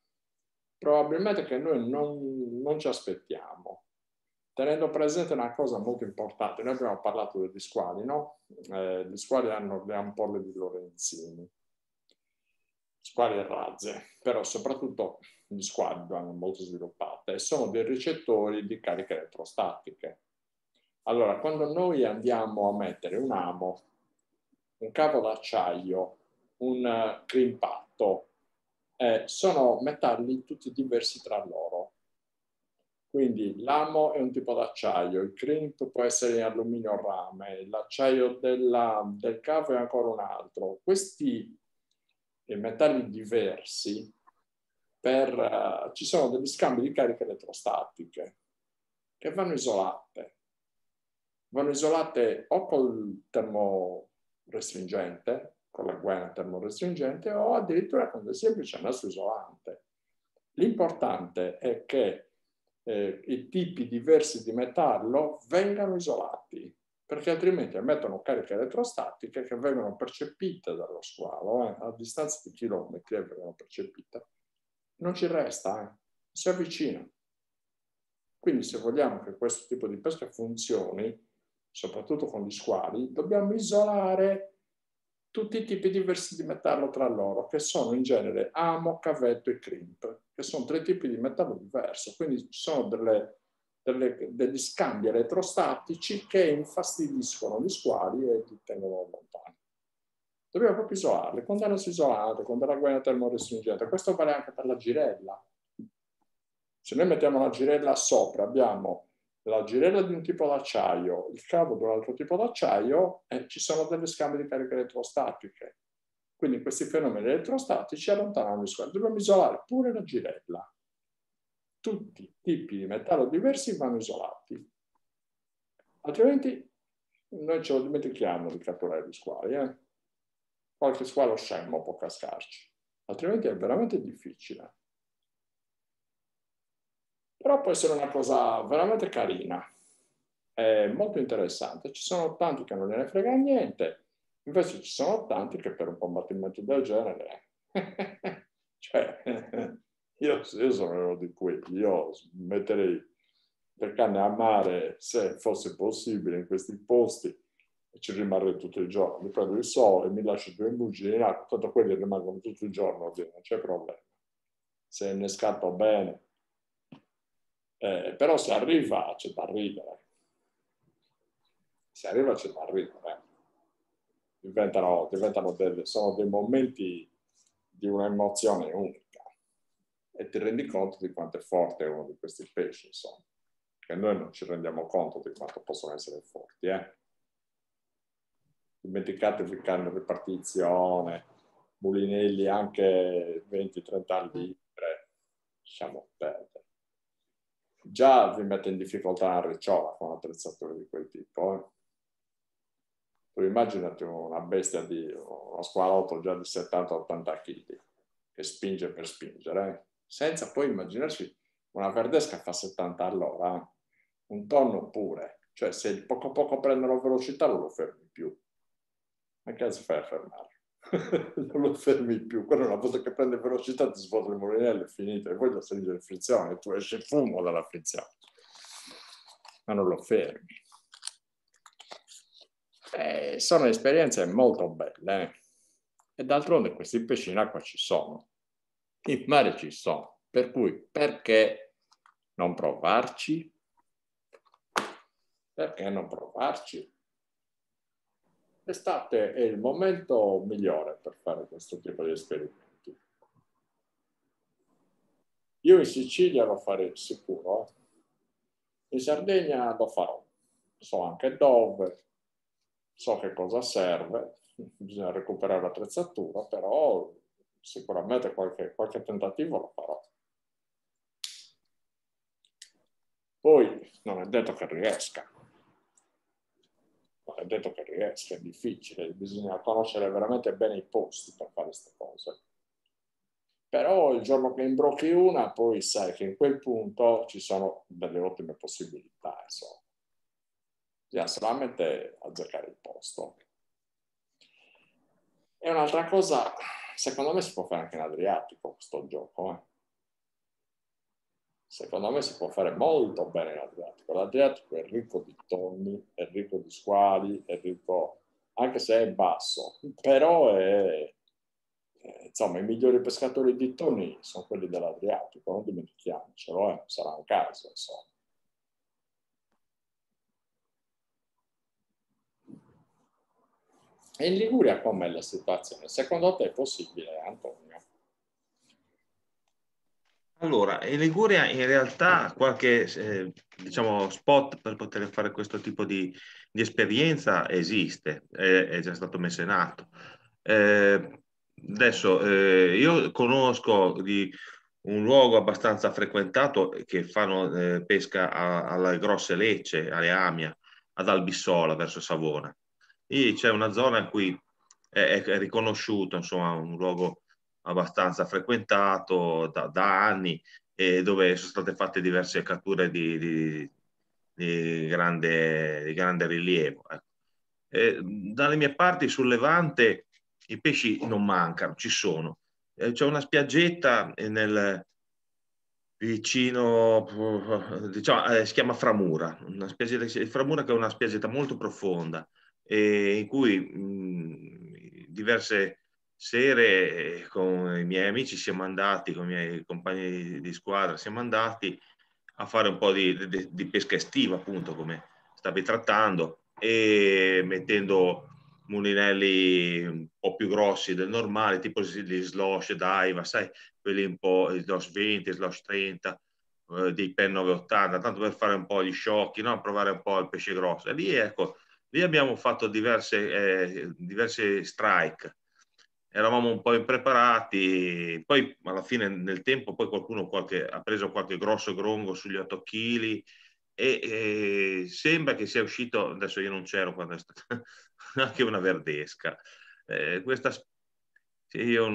probabilmente che noi non, non ci aspettiamo tenendo presente una cosa molto importante, noi abbiamo parlato degli squali, no? Eh, gli squali hanno le ampolle di Lorenzini squali e razze, però soprattutto gli squali vanno molto sviluppate e sono dei ricettori di cariche elettrostatiche. Allora, quando noi andiamo a mettere un amo, un cavo d'acciaio, un crimpatto, eh, sono metalli tutti diversi tra loro. Quindi l'amo è un tipo d'acciaio, il crimp può essere in alluminio rame, l'acciaio del cavo è ancora un altro. Questi metalli diversi, per, uh, ci sono degli scambi di cariche elettrostatiche che vanno isolate. Vanno isolate o col termorestringente, con la guena termorestringente, o addirittura con del semplice nastro isolante. L'importante è che eh, i tipi diversi di metallo vengano isolati, perché altrimenti emettono cariche elettrostatiche che vengono percepite dallo squalo, eh, a distanza di chilometri vengono percepite. Non ci resta, eh, si avvicina. Quindi se vogliamo che questo tipo di pesca funzioni, soprattutto con gli squali, dobbiamo isolare tutti i tipi diversi di metallo tra loro, che sono in genere amo, cavetto e crimp, che sono tre tipi di metallo diverso. Quindi ci sono delle, delle, degli scambi elettrostatici che infastidiscono gli squali e li tengono lontani. Dobbiamo proprio isolarli, con delle isolate, con della guaina termorestringente. Questo vale anche per la girella. Se noi mettiamo la girella sopra, abbiamo la girella di un tipo d'acciaio, il cavo di un altro tipo d'acciaio, e ci sono delle scambi di cariche elettrostatiche. Quindi questi fenomeni elettrostatici allontanano gli squadri. Dobbiamo isolare pure la girella. Tutti i tipi di metallo diversi vanno isolati. Altrimenti noi ce lo dimentichiamo di catturare gli squali. Eh? Qualche squalo scemo può cascarci. Altrimenti è veramente difficile. Però può essere una cosa veramente carina, è molto interessante. Ci sono tanti che non gliene frega niente, invece ci sono tanti che per un combattimento del genere... cioè, io, io sono uno di quelli, io metterei le canne a mare se fosse possibile in questi posti e ci rimarrei tutto il giorno. Mi prendo il sole, mi lascio due immugini in acqua, tanto quelli rimangono tutto il giorno, non c'è problema. Se ne scappo bene, eh, però se arriva c'è da ridere. Se arriva c'è da ridere. Diventano, diventano delle, sono dei momenti di un'emozione unica e ti rendi conto di quanto è forte uno di questi pesci, insomma, che noi non ci rendiamo conto di quanto possono essere forti. Eh? Dimenticatevi canne ripartizione, mulinelli anche 20-30 litre, lasciamo perdere già vi mette in difficoltà una ricciola con attrezzature di quel tipo. Eh. Tu immaginati una bestia di uno squalotto già di 70-80 kg che spinge per spingere, eh. senza poi immaginarsi una verdesca fa 70 all'ora, eh. un tonno pure, cioè se poco a poco prendono velocità non lo fermi più. Ma che fai a fermarlo? non lo fermi più. Quello una volta che prende velocità ti svuota il mulinello, è finito, e poi lo stringe in frizione, tu esce fumo dalla frizione. Ma non lo fermi. Eh, sono esperienze molto belle. Eh? E d'altronde questi pesci in acqua ci sono. In mare ci sono. Per cui perché non provarci? Perché non provarci? L'estate è il momento migliore per fare questo tipo di esperimenti. Io in Sicilia lo farei sicuro, eh. in Sardegna lo farò, so anche dove, so che cosa serve, bisogna recuperare l'attrezzatura, però sicuramente qualche, qualche tentativo lo farò. Poi non è detto che riesca, non è detto che riesca, è difficile, bisogna conoscere veramente bene i posti per fare queste cose. Però il giorno che imbrocchi una, poi sai che in quel punto ci sono delle ottime possibilità, insomma. Bisogna solamente azzeccare il posto. E un'altra cosa, secondo me si può fare anche in Adriatico questo gioco, eh? Secondo me si può fare molto bene l'Adriatico. L'Adriatico è ricco di tonni, è ricco di squali, è ricco, anche se è basso, però è, insomma, i migliori pescatori di tonni sono quelli dell'Adriatico, non dimentichiamocelo, eh, sarà un caso, insomma. E in Liguria com'è la situazione? Secondo te è possibile, Antonio? Allora, in Liguria in realtà qualche eh, diciamo, spot per poter fare questo tipo di, di esperienza esiste, è, è, già stato messo in atto. Eh, adesso eh, io conosco di un luogo abbastanza frequentato che fanno eh, pesca a, alle grosse lecce, alle Amia, ad Albissola verso Savona. Lì c'è una zona in cui è, è riconosciuto, insomma, un luogo abbastanza frequentato da, da anni e dove sono state fatte diverse catture di, di, di, grande, di grande, rilievo. Ecco. dalle mie parti sul Levante i pesci non mancano, ci sono. Eh, c'è una spiaggetta nel, vicino, diciamo, eh, si chiama Framura, una spiaggetta, Framura che è una spiaggetta molto profonda e in cui mh, diverse sere eh, con i miei amici siamo andati, con i miei compagni di squadra, siamo andati a fare un po' di, di, di pesca estiva, appunto, come stavi trattando, e mettendo mulinelli un po' più grossi del normale, tipo gli slosh d'Aiva, sai, quelli un po' slosh 20, slosh 30, eh, dei PEN 980, tanto per fare un po' gli sciocchi, no? provare un po' il pesce grosso. E lì, ecco, lì abbiamo fatto diverse, eh, diverse strike eravamo un po' impreparati, poi alla fine nel tempo poi qualcuno qualche, ha preso qualche grosso grongo sugli 8 kg e, e, sembra che sia uscito, adesso io non c'ero quando è stata anche una verdesca. Eh, questa, io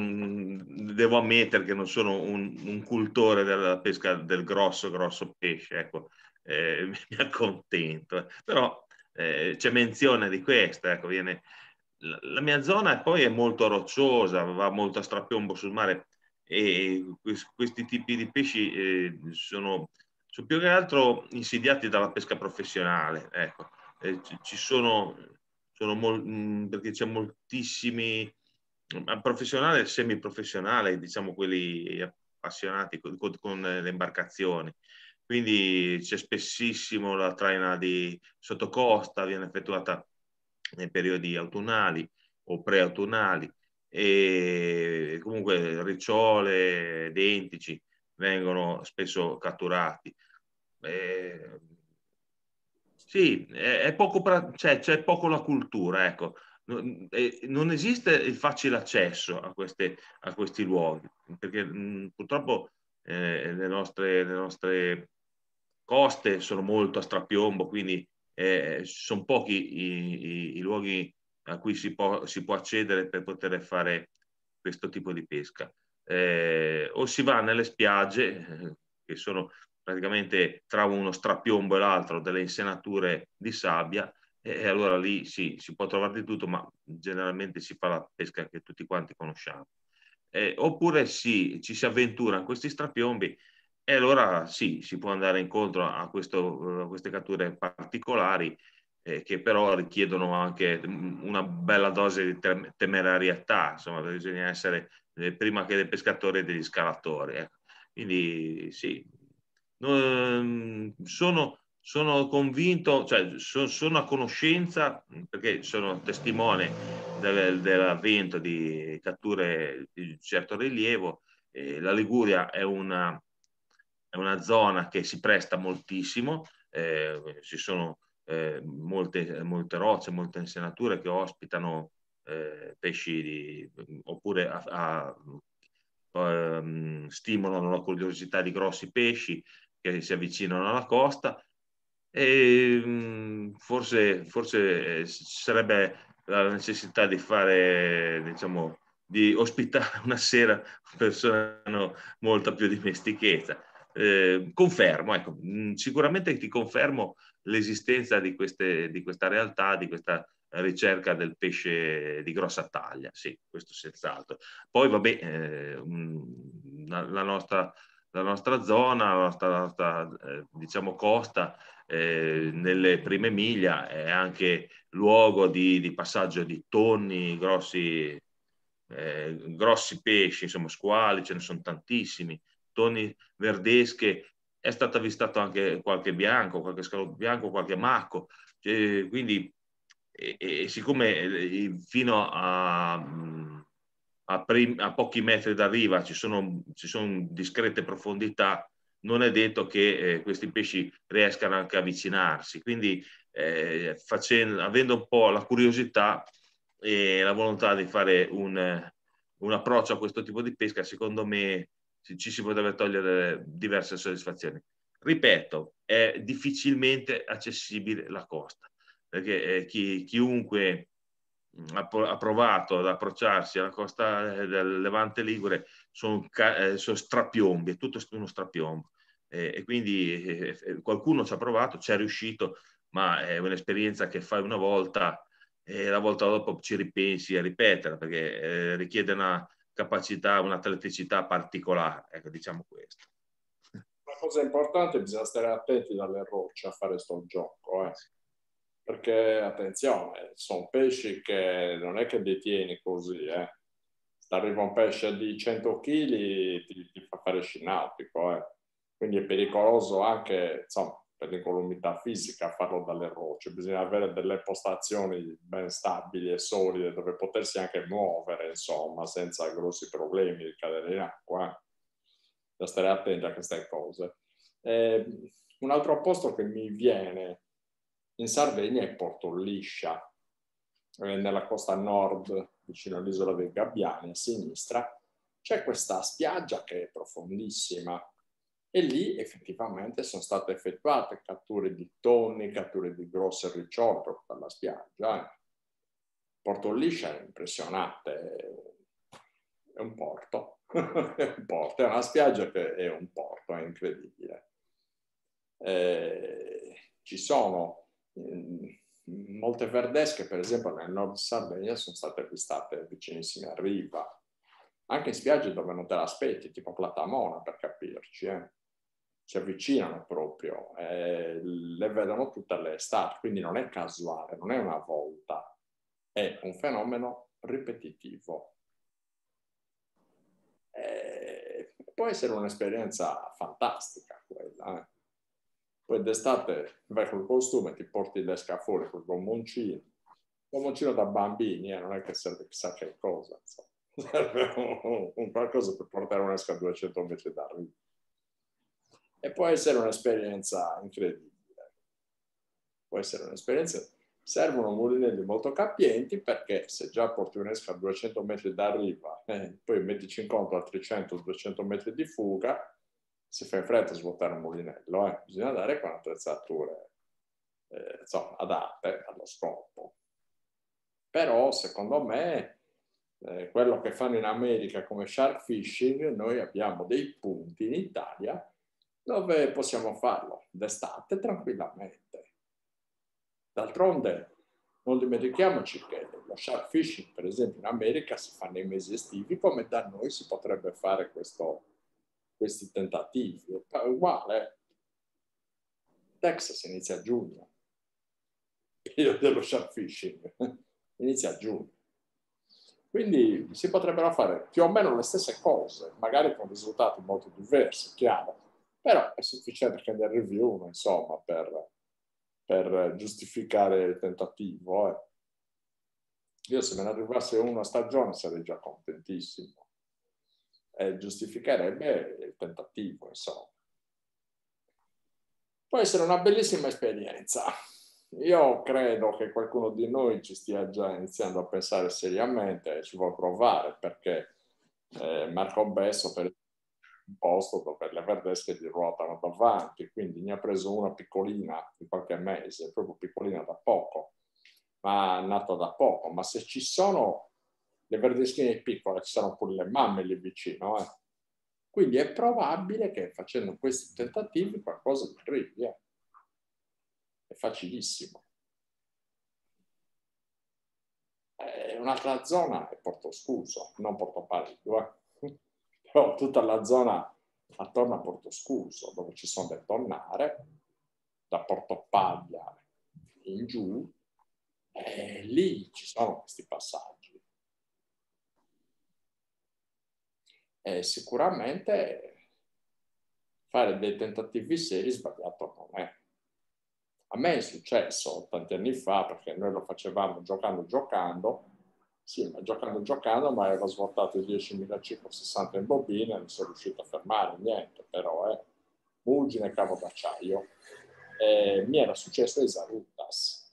devo ammettere che non sono un, un, cultore della pesca del grosso, grosso pesce, ecco, eh, mi accontento, però eh, c'è menzione di questa, ecco, viene la mia zona poi è molto rocciosa, va molto a strapiombo sul mare e questi tipi di pesci eh, sono, sono, più che altro insidiati dalla pesca professionale. Ecco. Eh, ci sono, sono mol, mm, perché c'è moltissimi professionale e semiprofessionale, diciamo quelli appassionati con, con, le imbarcazioni. Quindi c'è spessissimo la traina di sottocosta, viene effettuata nei periodi autunnali o preautunnali e comunque ricciole, dentici vengono spesso catturati. Eh, sì, è, è poco, cioè, c'è poco la cultura, ecco. Non, esiste il facile accesso a, queste, a questi luoghi, perché mh, purtroppo eh, le, nostre, le nostre coste sono molto a strapiombo, quindi eh, sono pochi i, i, i, luoghi a cui si può, si può, accedere per poter fare questo tipo di pesca. Eh, o si va nelle spiagge, che sono praticamente tra uno strapiombo e l'altro delle insenature di sabbia, e allora lì sì, si può trovare di tutto, ma generalmente si fa la pesca che tutti quanti conosciamo. Eh, oppure sì, ci si avventura in questi strapiombi e allora sì, si può andare incontro a, questo, a queste catture particolari eh, che però richiedono anche una bella dose di tem- temerarietà, insomma bisogna essere eh, prima che dei pescatori degli scalatori. Eh. Quindi sì, no, sono, sono, convinto, cioè so, sono a conoscenza, perché sono testimone del, dell'avvento di catture di certo rilievo, la Liguria è una è una zona che si presta moltissimo, eh, ci sono eh, molte, molte, rocce, molte insenature che ospitano eh, pesci di, oppure a, a, um, stimolano la curiosità di grossi pesci che si avvicinano alla costa. E um, forse, forse sarebbe la necessità di fare, diciamo, di ospitare una sera persone che hanno molta più dimestichezza eh, confermo, ecco, mm, sicuramente ti confermo l'esistenza di, queste, di questa realtà, di questa ricerca del pesce di grossa taglia, sì, questo senz'altro. Poi vabbè, eh, mm, la, la, nostra, la, nostra, zona, la nostra, la nostra eh, diciamo costa, eh, nelle prime miglia è anche luogo di, di passaggio di tonni, grossi, eh, grossi pesci, insomma squali, ce ne sono tantissimi, toni verdesche, è stato avvistato anche qualche bianco, qualche scaloppo bianco, qualche macco. Cioè, quindi, e, e, siccome fino a, a, prim- a pochi metri da riva ci sono, ci sono discrete profondità, non è detto che eh, questi pesci riescano anche a avvicinarsi. Quindi, eh, facendo, avendo un po' la curiosità e la volontà di fare un, un approccio a questo tipo di pesca, secondo me ci si potrebbe togliere diverse soddisfazioni. Ripeto, è difficilmente accessibile la costa, perché eh, chi, chiunque ha, ha, provato ad approcciarsi alla costa del Levante Ligure sono, eh, sono strapiombi, è tutto uno strapiombo. E quindi eh, qualcuno ci ha provato, ci è riuscito, ma è un'esperienza che fai una volta e la volta dopo ci ripensi a ripetere perché richiede una capacità, un'atleticità particolare, ecco, diciamo questo. Una cosa importante, bisogna stare attenti dalle rocce a fare sto gioco, eh perché attenzione, sono pesci che non è che detieni così, eh. Se arriva un pesce di 100 kg ti, ti fa fare sci nautico, eh. quindi è pericoloso anche insomma, per l'incolumità fisica farlo dalle rocce, bisogna avere delle postazioni ben stabili e solide dove potersi anche muovere, insomma, senza grossi problemi di cadere in acqua. Eh. Da stare attenti a queste cose. Eh, un altro posto che mi viene in Sardegna è Porto Liscia, eh, nella costa nord, vicino all'isola dei Gabbiani, a sinistra, c'è questa spiaggia che è profondissima e lì effettivamente sono state effettuate catture di tonni, catture di grosse ricciole per la spiaggia. Porto Liscia è impressionante, è un porto, è un porto, è una spiaggia che è un porto, è incredibile. Eh, ci sono molte verdesche, per esempio nel nord Sardegna, sono state avvistate vicinissime a riva, anche in spiagge dove non te l'aspetti, tipo Platamona per capirci, eh. si avvicinano proprio, eh, le vedono tutte le estate, quindi non è casuale, non è una volta, è un fenomeno ripetitivo. Eh, può essere un'esperienza fantastica quella. Eh poi d'estate vai col costume, ti porti l'esca fuori col gommoncino, gommoncino da bambini, eh, non è che serve chissà che cosa, insomma. Serve un, qualcosa per portare un'esca a 200 metri da arrivo. E può essere un'esperienza incredibile. Può essere un'esperienza. Servono mulinelli molto capienti perché se già porti un'esca a 200 metri da riva, eh, poi mettici in conto altri 100-200 metri di fuga, si fa in fretta a svuotare un mulinello, eh. bisogna andare con attrezzature eh, insomma, adatte allo scopo. Però secondo me eh, quello che fanno in America come shark fishing, noi abbiamo dei punti in Italia dove possiamo farlo d'estate tranquillamente. D'altronde non dimentichiamoci che lo shark fishing, per esempio in America, si fa nei mesi estivi, come da noi si potrebbe fare questo questi tentativi. È uguale. Texas inizia a giugno, il periodo dello shark fishing inizia a giugno. Quindi si potrebbero fare più o meno le stesse cose, magari con risultati molto diversi, chiaro, però è sufficiente che ne uno, insomma, per, per giustificare il tentativo. Eh. Io se me ne arrivasse uno a stagione sarei già contentissimo eh, giustificherebbe il tentativo, insomma. Può essere una bellissima esperienza. Io credo che qualcuno di noi ci stia già iniziando a pensare seriamente e ci vuole provare perché eh, Marco Besso per un posto dove le verdesche gli ruotano davanti, quindi ne ha preso una piccolina di qualche mese, proprio piccolina da poco, ma nata da poco. Ma se ci sono le verdeschine piccole, ci saranno pure le mamme lì vicino. Eh. Quindi è probabile che facendo questi tentativi qualcosa ti arrivi. Eh. È facilissimo. Eh, un'altra zona è Porto Scuso, non Porto Palido, eh. però tutta la zona attorno a Porto Scuso, dove ci sono le tonnare, da Porto Paglia in giù, e lì ci sono questi passaggi. eh, sicuramente fare dei tentativi seri sbagliato non è. A me è successo tanti anni fa, perché noi lo facevamo giocando, giocando, Sì, ma giocando, giocando, ma era svuotato i 10.000 ciclo 60 in bobina, non sono riuscito a fermare, niente, però, eh. Mugine, cavo d'acciaio. Eh, mi era successo ai Zarutas.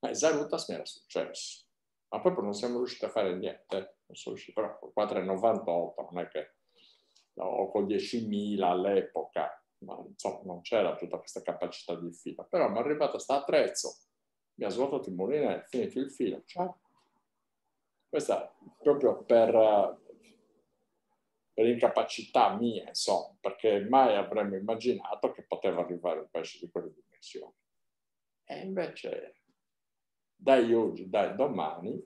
Ma Zarutas mi era successo. Ma proprio non siamo riusciti a fare niente. Non sono riuscito, però con 4,98 non è che no, con 10.000 all'epoca, ma, insomma, non c'era tutta questa capacità di fila. Però mi è arrivato sta attrezzo mi ha svuotato il mulinello, finito il filo. Ciao. Questa proprio per, per incapacità mia, insomma, perché mai avremmo immaginato che poteva arrivare un pesce di quelle dimensioni. E invece, dai oggi, dai domani,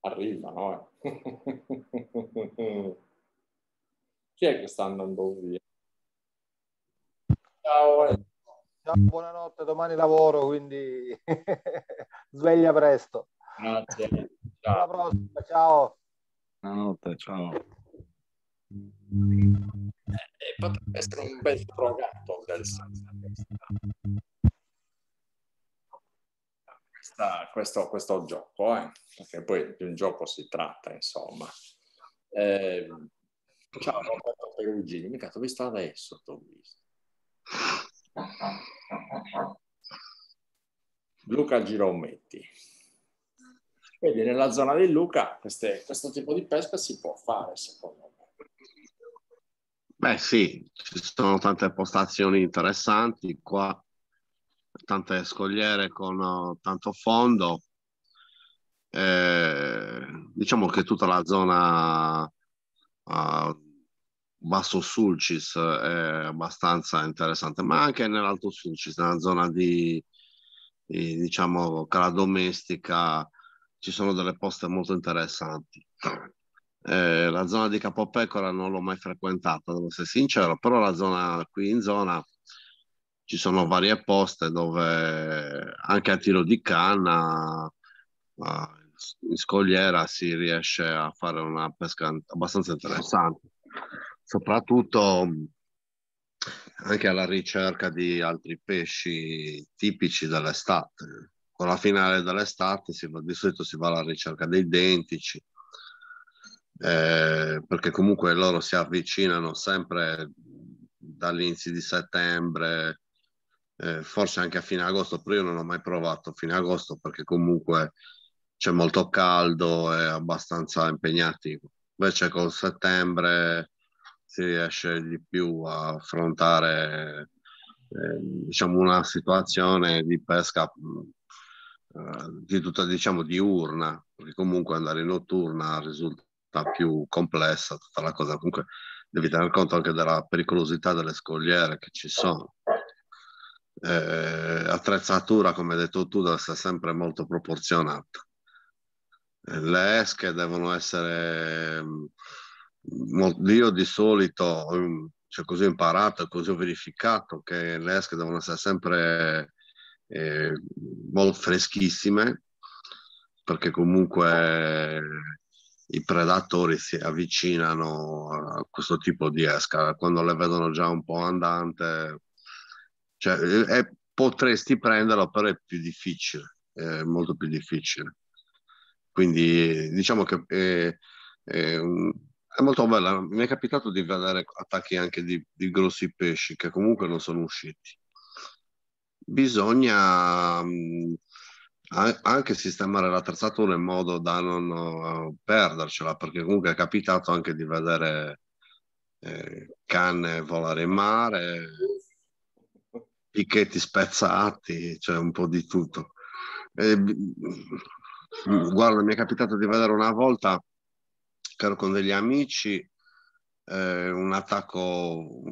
arrivano. Eh. Chi è che sta andando via? Ciao. Eh. Ciao, buonanotte, domani lavoro, quindi sveglia presto. Grazie. Ciao. Alla prossima, ciao. Buonanotte, ciao. Eh, potrebbe essere un bel drogato del questa, questo, questo gioco, eh? perché poi di un gioco si tratta, insomma. Eh, ciao Roberto Perugini, mica ti ho visto adesso, ti ho visto. Luca Girometti. Quindi nella zona di Luca queste, questo tipo di pesca si può fare, secondo me. Beh sì, ci sono tante postazioni interessanti qua, tante scogliere con uh, tanto fondo. Eh, diciamo che tutta la zona uh, Basso Sulcis è abbastanza interessante, ma anche nell'Alto Sulcis, nella zona di, di diciamo, cala domestica, ci sono delle poste molto interessanti. Eh, la zona di Capopecora non l'ho mai frequentata, devo essere sincero, però la zona qui in zona ci sono varie poste dove anche a tiro di canna, in scogliera, si riesce a fare una pesca abbastanza interessante soprattutto anche alla ricerca di altri pesci tipici dell'estate. Con la finale dell'estate si va, di solito si va alla ricerca dei dentici, eh, perché comunque loro si avvicinano sempre dall'inizio di settembre, eh, forse anche a fine agosto, però io non ho mai provato a fine agosto perché comunque c'è molto caldo e abbastanza impegnativo. Invece con settembre si riesce di più a affrontare eh, diciamo una situazione di pesca eh, di tutta diciamo diurna perché comunque andare in notturna risulta più complessa tutta la cosa. Comunque devi tener conto anche della pericolosità delle scogliere che ci sono. Eh, attrezzatura come hai detto tu deve essere sempre molto proporzionata. Eh, le esche devono essere io di solito cioè così ho imparato così ho verificato che le esche devono essere sempre eh, molto freschissime perché comunque i predatori si avvicinano a questo tipo di esca. Quando le vedono già un po' andante cioè, è, potresti prenderlo però è più difficile è molto più difficile. Quindi diciamo che è, è un, è molto bella. Mi è capitato di vedere attacchi anche di, di grossi pesci che comunque non sono usciti. Bisogna mh, anche sistemare l'attrezzatura in modo da non uh, perdercela, perché comunque è capitato anche di vedere eh, canne volare in mare, picchetti spezzati, cioè un po' di tutto. E, guarda, mi è capitato di vedere una volta ero con degli amici, eh, un attacco,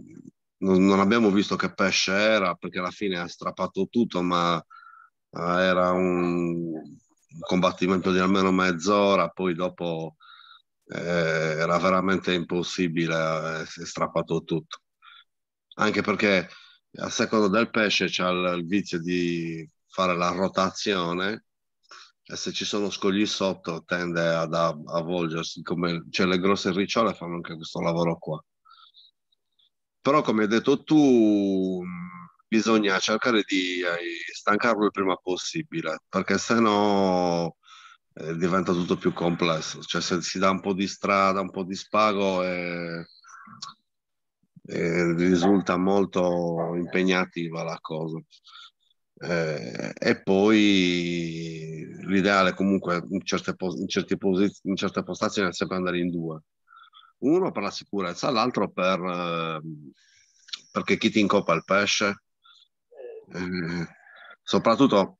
non, non, abbiamo visto che pesce era perché alla fine ha strappato tutto, ma eh, era un, un, combattimento di almeno mezz'ora, poi dopo eh, era veramente impossibile, eh, si è strappato tutto. Anche perché a seconda del pesce c'è il, il vizio di fare la rotazione e se ci sono scogli sotto tende ad avvolgersi, come cioè, le grosse ricciole fanno anche questo lavoro qua. Però come hai detto tu, bisogna cercare di eh, stancarlo il prima possibile, perché se no eh, diventa tutto più complesso. Cioè, se si dà un po' di strada, un po' di spago, eh, eh, risulta molto impegnativa la cosa. Eh, e poi l'ideale comunque in certe, in, certe posiz- in certe postazioni è sempre andare in due. Uno per la sicurezza, l'altro per, eh, perché chi ti incoppa il pesce, eh, soprattutto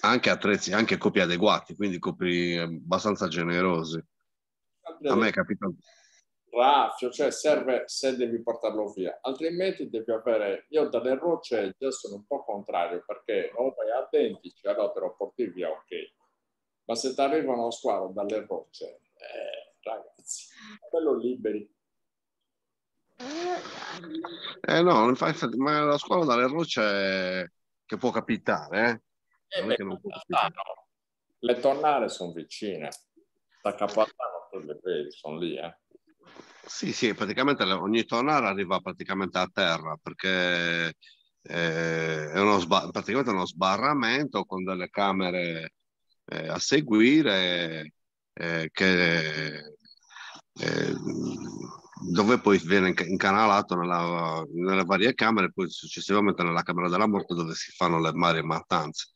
anche attrezzi, anche copi adeguati, quindi copi abbastanza generosi. A me è capitato raffio, cioè serve se devi portarlo via, altrimenti devi avere, io dalle rocce già sono un po' contrario perché o vai a dentici, allora te lo porti via, ok, ma se ti arrivano uno squalo dalle rocce, eh, ragazzi, quello liberi. Eh no, infatti, ma lo squalo dalle rocce che può capitare, eh? eh beh, le tornare sono vicine, da Capodanno tu le vedi, sono lì, eh. Sì, sì, praticamente ogni tonara arriva praticamente a terra perché eh, è uno, sba- praticamente uno sbarramento con delle camere eh, a seguire eh, che, eh, dove poi viene incanalato nella, nelle varie camere poi successivamente nella camera della morte dove si fanno le varie mattanze.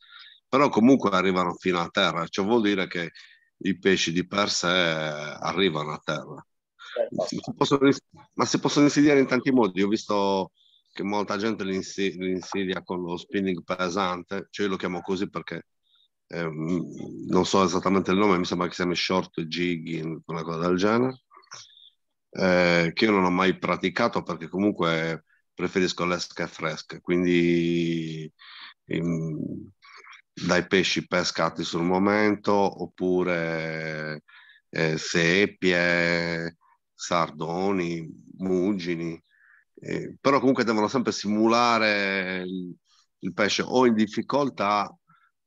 Però comunque arrivano fino a terra, ciò vuol dire che i pesci di per sé arrivano a terra. Possono, ma si possono insidiare in tanti modi. Ho visto che molta gente li, insidia con lo spinning pesante, cioè io lo chiamo così perché eh, non so esattamente il nome, mi sembra che si chiami short jigging, una cosa del genere, eh, che io non ho mai praticato perché comunque preferisco l'esche fresche, quindi in, dai pesci pescati sul momento oppure eh, seppie, sardoni, muggini, eh, però comunque devono sempre simulare il, il pesce o in difficoltà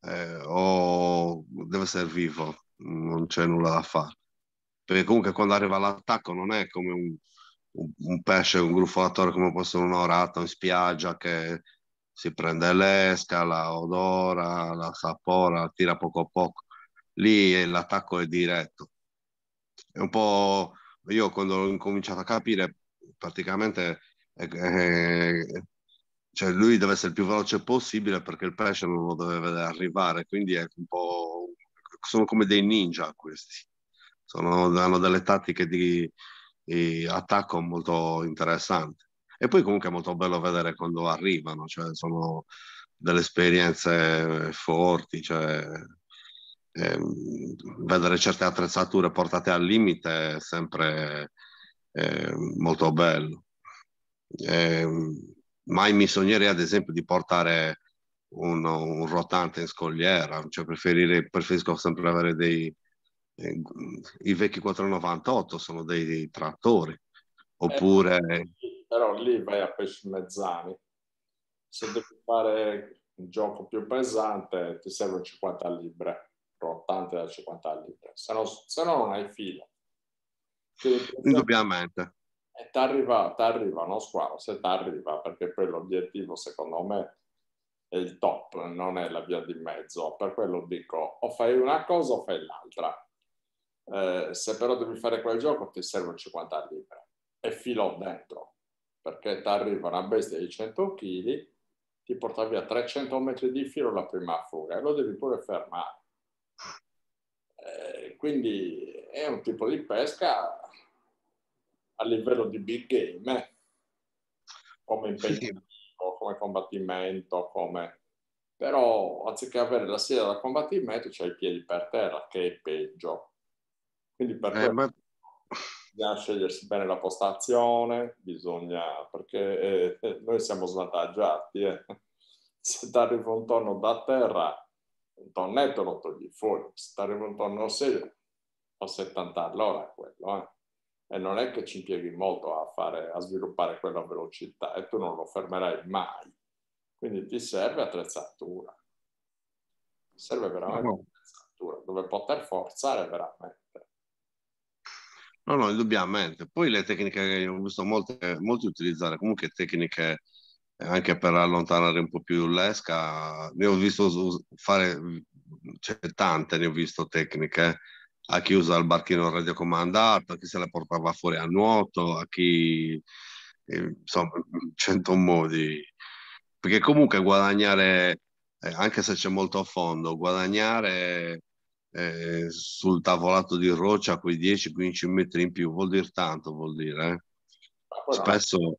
eh, o deve essere vivo, non c'è nulla da fare. Perché comunque quando arriva l'attacco non è come un, un, un pesce, un gruffolatore come può essere un orato in spiaggia che si prende l'esca, la odora, la sapora, tira poco a poco. Lì l'attacco è diretto. È un po' io quando ho incominciato a capire, praticamente eh, cioè lui deve essere il più veloce possibile perché il pesce non lo deve vedere arrivare, quindi è un po'... sono come dei ninja questi, sono, hanno delle tattiche di, di attacco molto interessanti. E poi comunque è molto bello vedere quando arrivano, cioè sono delle esperienze forti, cioè eh, vedere certe attrezzature portate al limite è sempre eh, molto bello. Eh, mai mi sognerei ad esempio di portare un, un rotante in scogliera, cioè preferisco sempre avere dei... Eh, I vecchi 498 sono dei, dei trattori, oppure... però lì vai a pesci mezzani. Se devi fare un gioco più pesante ti servono 50 libbre rottante da 50 litri, se no, se no non hai filo. Indubbiamente. E ti arriva, t'arriva uno squalo, se ti arriva, perché poi l'obiettivo secondo me è il top, non è la via di mezzo. Per quello dico, o fai una cosa o fai l'altra. Eh, se però devi fare quel gioco ti servono 50 libri e filo dentro, perché ti arriva una bestia di 100 kg, ti porta via 300 metri di filo la prima fuga e lo devi pure fermare eh, quindi è un tipo di pesca a livello di big game, eh? come impegnativo, come combattimento, come... però anziché avere la sedia da combattimento c'è i piedi per terra, che è peggio. Quindi per eh, ma... bisogna scegliersi bene la postazione, bisogna... perché eh, noi siamo svantaggiati. Eh. Se ti arriva un tonno da terra un tonnetto lo togli fuori, stare un tonno 6 a 70 all'ora quello, eh. E non è che ci impieghi molto a, fare, a sviluppare quella velocità e tu non lo fermerai mai. Quindi ti serve attrezzatura. Ti serve veramente no, no. attrezzatura dove poter forzare veramente. No, no, indubbiamente. Poi le tecniche che ho visto molte, molti utilizzare, comunque tecniche anche per allontanare un po' più l'esca. Ne ho visto fare, c'è tante, ne ho visto tecniche, a chi usa il barchino radiocomandato, a chi se la portava fuori a nuoto, a chi, eh, insomma, cento modi. Perché comunque guadagnare, eh, anche se c'è molto a fondo, guadagnare eh, sul tavolato di roccia quei 10-15 metri in più vuol dire tanto, vuol dire. Eh? Spesso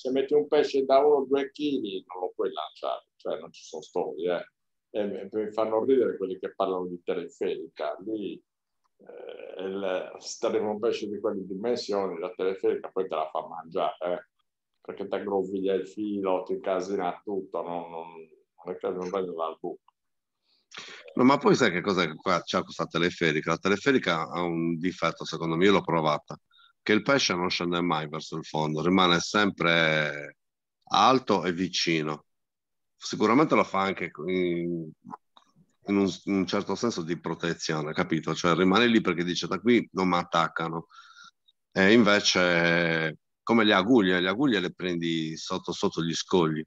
se metti un pesce da 1-2 kg non lo puoi lanciare, cioè non ci sono storie. Eh. E mi fanno ridere quelli che parlano di teleferica. Lì eh, il, un pesce di quelle dimensioni, la teleferica poi te la fa mangiare, eh. perché ti aggroviglia il filo, ti incasina tutto, non, non, non è che non prende dal buco. No, ma poi sai che cosa c'è questa teleferica? La teleferica ha un difetto, secondo me, io l'ho provata che il pesce non scende mai verso il fondo, rimane sempre alto e vicino. Sicuramente lo fa anche in, in, un, in un, certo senso di protezione, capito? Cioè rimane lì perché dice da qui non mi attaccano. E invece, come le aguglie, le aguglie le prendi sotto, sotto gli scogli.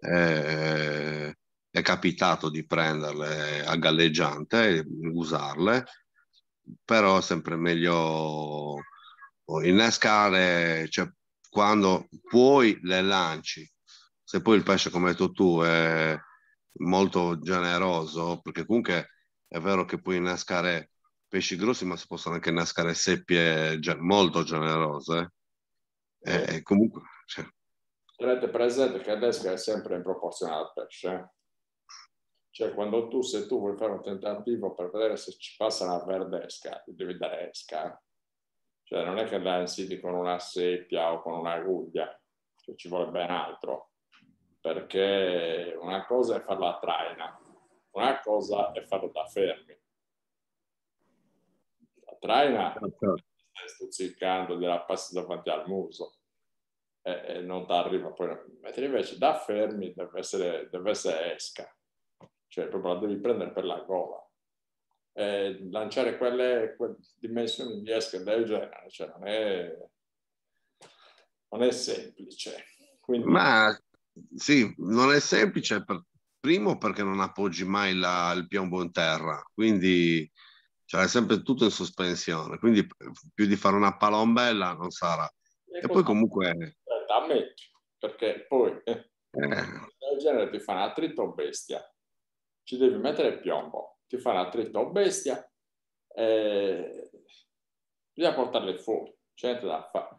E, è capitato di prenderle a galleggiante usarle, però è sempre meglio innescare, cioè, quando puoi le lanci. Se poi il pesce, come hai detto tu, è molto generoso, perché comunque è vero che puoi innescare pesci grossi, ma si possono anche innescare seppie molto generose. Eh. E comunque... Cioè. Tenete presente che l'esca è sempre in proporzione al pesce. Cioè, quando tu, se tu vuoi fare un tentativo per vedere se ci passa una verdesca, devi dare esca. Cioè non è che la insidi con una seppia o con un'aguglia, cioè, ci vuole ben altro, perché una cosa è farla a traina, una cosa è farlo da fermi. La traina certo. stai stuzzicando, gliela passi davanti al muso e, e non ti arriva poi. Mentre invece da fermi deve essere, deve essere esca, cioè proprio la devi prendere per la gola eh, lanciare quelle, quelle, dimensioni di esche del genere, cioè non è, non è semplice. Quindi... Ma sì, non è semplice, per, primo perché non appoggi mai la, il piombo in terra, quindi cioè, è sempre tutto in sospensione, quindi più di fare una palombella non sarà. E, e poi comunque... Aspetta, ammetti, perché poi eh. del genere ti fa un attrito bestia, ci devi mettere il piombo, ti fa un attrito bestia, eh, bisogna portarle fuori, c'è da fare.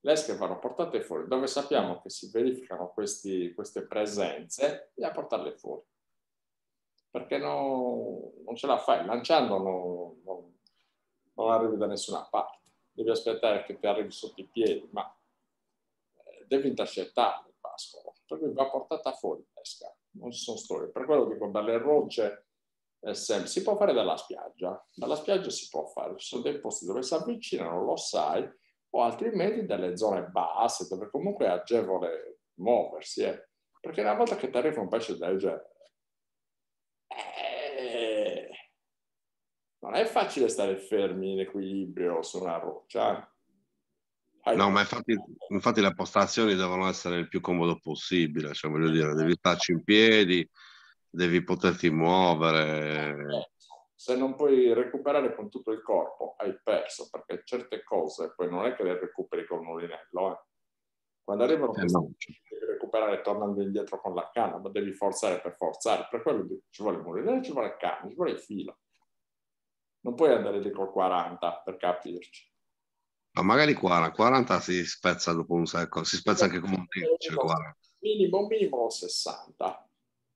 Le esche vanno portate fuori, dove sappiamo che si verificano questi, queste presenze, bisogna portarle fuori. Perché no, non ce la fai, lanciando non, non, non arrivi da nessuna parte. Devi aspettare che ti arrivi sotto i piedi, ma eh, devi intercettare il pascolo, per cui va portata fuori l'esca, non ci sono storie. Per quello dico, dalle rocce si può fare dalla spiaggia, dalla spiaggia si può fare, ci sono dei posti dove si avvicinano, lo sai, o altrimenti delle zone basse dove comunque è agevole muoversi, eh. perché una volta che ti arriva un pesce del genere, eh, non è facile stare fermi in equilibrio su una roccia. Eh. No, ma infatti, infatti, le postazioni devono essere il più comodo possibile, cioè voglio dire, devi starci in piedi, devi poterti muovere. Se non puoi recuperare con tutto il corpo, hai perso, perché certe cose poi non è che le recuperi col mulinello. Eh. Quando arrivano eh no. devi recuperare tornando indietro con la canna, ma devi forzare per forzare. Per quello ci vuole il mulinello, ci vuole il canna, ci vuole il filo. Non puoi andare lì col 40 per capirci. Ma magari 40, 40 si spezza dopo un secolo, si spezza anche con un tempo. Minimo, minimo 60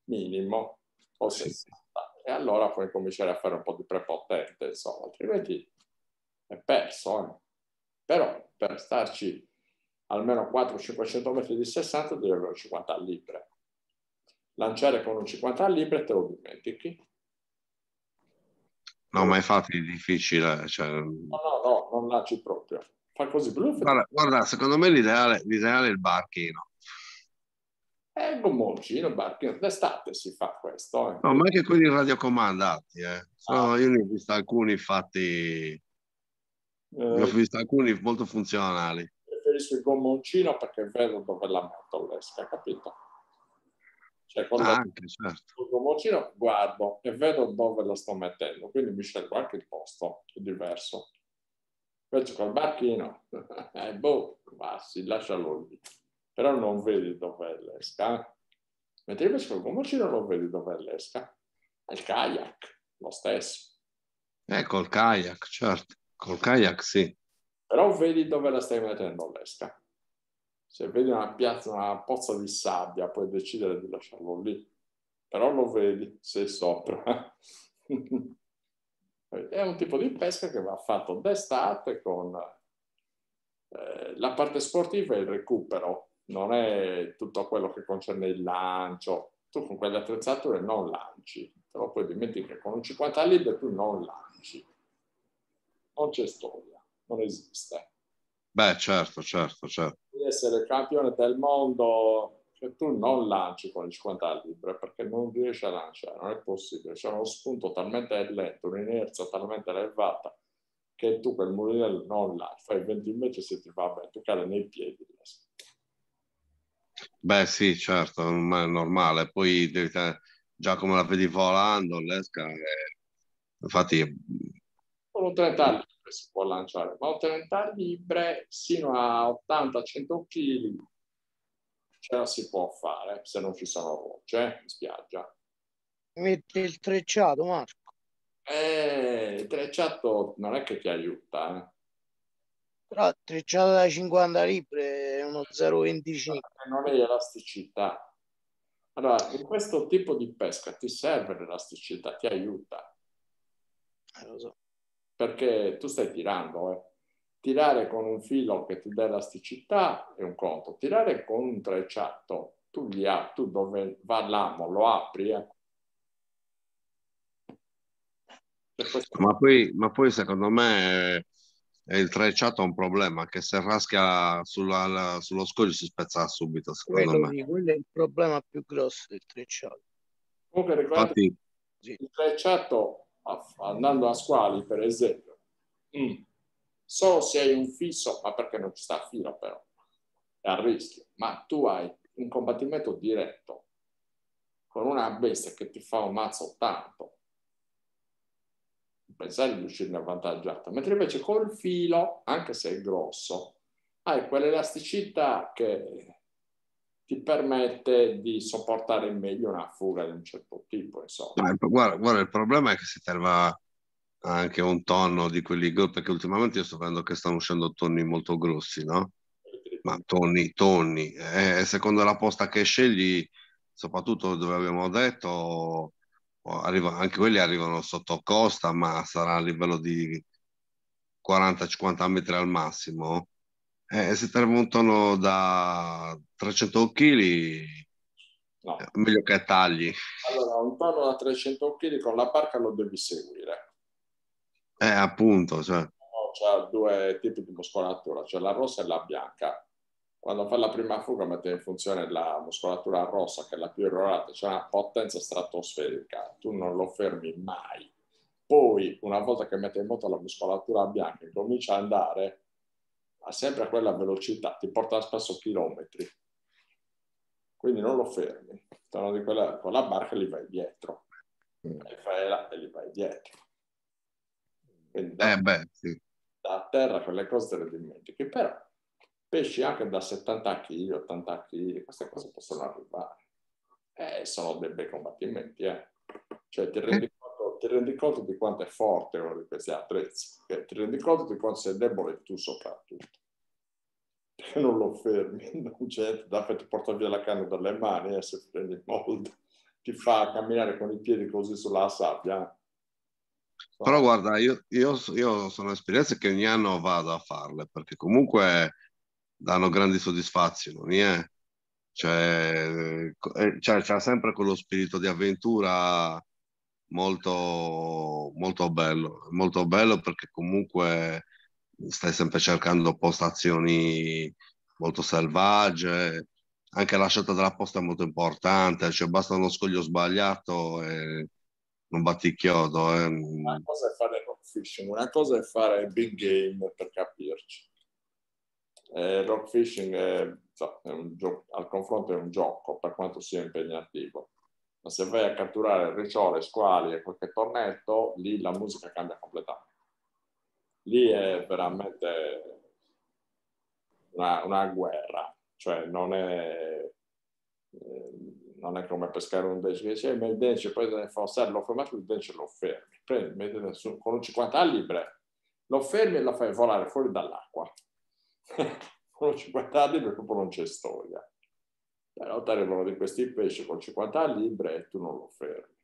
minimo o 60. E allora puoi cominciare a fare un po' di prepotente, insomma, altrimenti è perso. Eh. Però per starci almeno 400-500 metri di 60 devi avere 50 libbre. Lanciare con un 50 libbre te lo dimentichi. No, ma infatti è difficile. Cioè... No, no, no, non lanci proprio. Fa così. Guarda, guarda, secondo me l'ideale, l'ideale è il barchino. È un gommoncino, barchino, d'estate si fa questo. Eh. No, ma anche quelli radiocomandati. Eh. So, ah. Io ne ho visto alcuni fatti, eh, ne ho visto alcuni molto funzionali. Preferisco il gommoncino perché vedo dove la metto l'esca, capito? Cioè, quando Ah, anche, certo. il gommoncino guardo e vedo dove lo sto mettendo, quindi mi scelgo anche il posto, è diverso. Invece col barchino, eh, boh, va, si lascialo lì. Però non vedi dov'è l'esca. Mentre invece col gommoncino non vedi dov'è l'esca. È il kayak, lo stesso. Eh, col kayak, certo. Col kayak sì. Però vedi dove la stai mettendo l'esca. Se vedi una piazza, una pozza di sabbia, puoi decidere di lasciarlo lì. Però lo vedi, sei sopra. È un tipo di pesca che va fatto d'estate con eh, la parte sportiva e il recupero, non è tutto quello che concerne il lancio. Tu con quelle attrezzature non lanci, però poi dimentichi che con un 50 libbre tu non lanci. Non c'è storia, non esiste. Beh, certo, certo, certo. Devi essere campione del mondo che tu non lanci con il 50 libbre perché non riesci a lanciare, non è possibile. C'è uno spunto talmente lento, un'inerzia talmente elevata che tu quel mulinello non lanci. Fai 20 invece se ti va bene, tu cade nei piedi. Beh, sì, certo, ma è normale. Poi devi te- già come la vedi volando, l'esca, è- infatti, Con un 30 libbre si può lanciare, ma un 30 libbre sino a 80-100 kg ce la si può fare se non ci sono rocce eh, in spiaggia. Metti il trecciato, Marco. E il trecciato non è che ti aiuta, eh. Però il trecciato da 50 libbre è uno 0,25. perché non hai elasticità. Allora, in questo tipo di pesca ti serve l'elasticità, ti aiuta, Eh, lo so. perché tu stai tirando, eh. Tirare con un filo che ti dà elasticità è un conto, tirare con un trecciato, tu, gli ha, tu dove va l'amo lo apri, eh. Ma poi, ma poi secondo me il trecciato ha un problema, che se raschia sulla- la- sullo scoglio si spezza subito, secondo Quello, me. quello è il problema più grosso del trecciato. Comunque ricordati Infatti, il trecciato andando a squali, per esempio, mm, solo se hai un fisso, ma perché non ci sta a filo però, è a rischio, ma tu hai un combattimento diretto con una bestia che ti fa un mazzo tanto, pensare di uscirne avvantaggiato, mentre invece col filo, anche se è grosso, hai quell'elasticità che ti permette di sopportare meglio una fuga di un certo tipo, insomma. guarda, guarda, il problema è che si terva anche un tonno di quelli grossi, perché ultimamente io sto vedendo che stanno uscendo tonni molto grossi, no? Ma tonni, tonni. E secondo la posta che scegli, soprattutto dove abbiamo detto, arriva- anche quelli arrivano sotto costa, ma sarà a livello di 40-50 metri al massimo. E se tonno da 300 kg, No. meglio che tagli. Allora, un tonno da 300 kg con la barca lo devi seguire. Eh, appunto, cioè, C'ha due tipi di muscolatura, c'è la rossa e la bianca. Quando fa la prima fuga mette in funzione la muscolatura rossa, che è la più errorata, c'è una potenza stratosferica, tu non lo fermi mai. Poi, una volta che mette in moto la muscolatura bianca e comincia ad andare, ha sempre quella velocità, ti porta spesso chilometri. Quindi non lo fermi. Di quella, con la barca li vai dietro. E fai là e li vai dietro. Quindi da, eh beh, sì. da terra quelle cose te le dimentichi, però pesci anche da 70 kg, 80 kg, queste cose possono arrivare. Eh, sono dei bei combattimenti, eh. Cioè ti rendi, conto, ti rendi conto di quanto è forte uno di questi attrezzi, che ti rendi conto di quanto sei debole tu soprattutto. Perché non lo fermi, non c'è, dopo ti porta via la canna dalle mani, eh, se prendi molto, ti fa camminare con i piedi così sulla sabbia. eh. Però guarda, io, io, io sono esperienze che ogni anno vado a farle, perché comunque danno grandi soddisfazioni, eh. Cioè, eh, cioè, c'è sempre quello spirito di avventura molto, molto bello, molto bello perché comunque stai sempre cercando postazioni molto selvagge, anche la scelta della posta è molto importante, cioè basta uno scoglio sbagliato e non batti chiodo. eh. Una cosa è fare rock fishing, una cosa è fare big game per capirci. Eh, rock fishing è, è un gioco, al confronto è un gioco, per quanto sia impegnativo. Ma se vai a catturare ricciole, squali e qualche tornetto, lì la musica cambia completamente. Lì è veramente una, una guerra, cioè non è, eh, non è come pescare un dencio dice, ma il dencio poi fa un lo fermato, il dencio lo fermi, prendi, metti su, con un 50 libre, lo fermi e lo fai volare fuori dall'acqua. Con 50 libre proprio non c'è storia. Però ti arrivano di questi pesci con 50 libre e tu non lo fermi.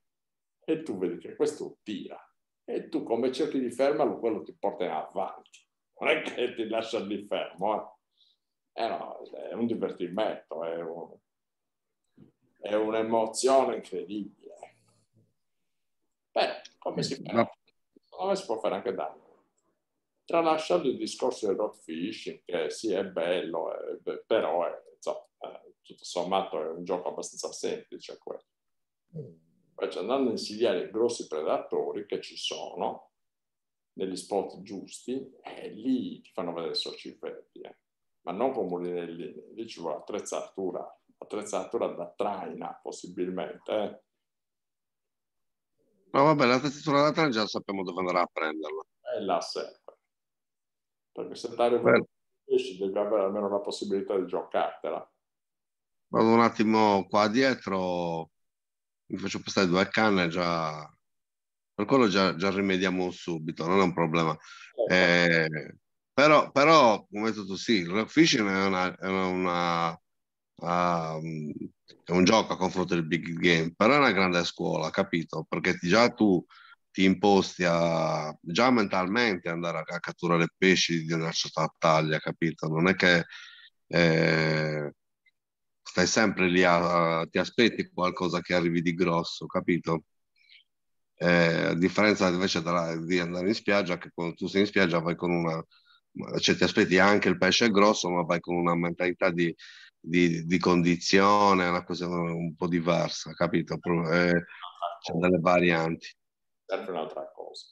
E tu vedi che questo tira. E tu come cerchi di fermarlo, quello ti porta in avanti. Non è che ti lascia lì fermo, eh. Eh no, è un divertimento, è, un, è un'emozione incredibile. Beh, come si fa? Come si può fare anche danno? Tralasciando il discorso del rock fishing, che sì è bello, è, però è, insomma, tutto sommato è un gioco abbastanza semplice quello. Invece andando a insidiare i grossi predatori che ci sono, negli spot giusti, eh, lì ti fanno vedere sorcivelli. Eh ma non con mulinellini, lì ci vuole attrezzatura, attrezzatura da traina possibilmente. Eh. No, vabbè, l'attrezzatura da traina già sappiamo dove andrà a prenderla. E là serve. Perché se tagli un pesci devi avere almeno la possibilità di giocartela. Vado un attimo qua dietro, mi faccio passare due canne già... Per quello già, già rimediamo subito, non è un problema. Eh, eh però, però, come hai detto sì, il rock fishing è, una, è, una, um, è un gioco a confronto del big game, però è una grande scuola, capito? Perché già tu ti imposti a, già mentalmente andare a, a catturare pesci di una certa taglia, capito? Non è che eh, stai sempre lì a, a, ti aspetti qualcosa che arrivi di grosso, capito? Eh, a differenza invece della, di andare in spiaggia, che quando tu sei in spiaggia vai con una cioè, ti aspetti anche il pesce grosso, ma vai con una mentalità di, di, di condizione, una cosa un po' diversa, capito? Eh, c'è delle varianti. Serve un'altra cosa,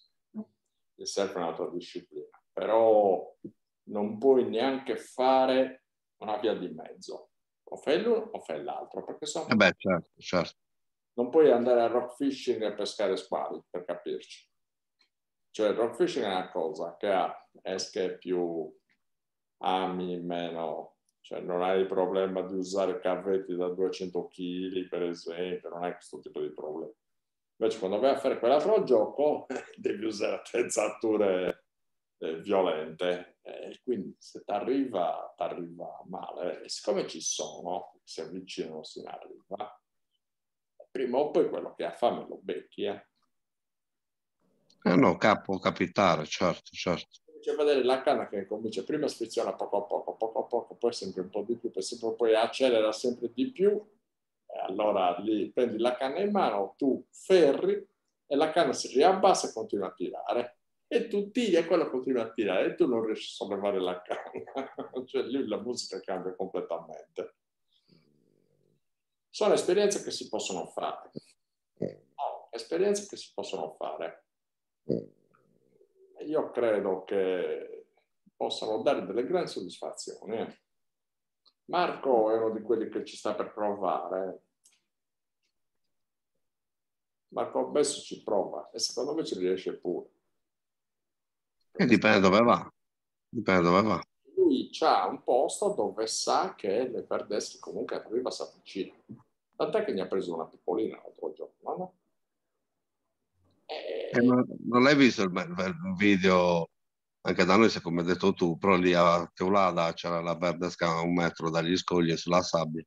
e serve un'altra disciplina, però non puoi neanche fare una via di mezzo, o fai l'uno o fai l'altro, perché sono... Eh beh, certo, certo. Non puoi andare a rock fishing e pescare squali, per capirci. Cioè il rock fishing è una cosa che ha esche più ami, meno, cioè non hai il problema di usare cavetti da 200 kg per esempio, non hai questo tipo di problemi. Invece quando vai a fare quell'altro gioco devi usare attrezzature eh, violente e quindi se ti arriva, ti arriva male. E siccome ci sono, si avvicinano, si arriva, prima o poi quello che ha fame lo becchi, eh. Eh no, può capitare, certo, certo. C'è vedere la canna che comincia prima a sfiziona poco a poco, poco a poco, poi sempre un po' di più, poi, sempre, poi accelera sempre di più. Allora lì prendi la canna in mano, tu ferri e la canna si riabbassa e continua a tirare. E tu tiri e quello continua a tirare e tu non riesci a sollevare la canna. cioè lì la musica cambia completamente. Sono esperienze che si possono fare. No, esperienze che si possono fare io credo che possano dare delle grandi soddisfazioni. Eh. Marco è uno di quelli che ci sta per provare. Marco adesso ci prova e secondo me ci riesce pure. E dipende dove va. Dipende dove va. Lui ha un posto dove sa che le perdesche comunque arriva a Saficina. Tant'è che ne ha preso una piccolina l'altro giorno, no? Eh, non, non hai visto il, il, video, anche da noi, se come hai detto tu, però lì a Teulada c'era la verdesca a un metro dagli scogli sulla sabbia.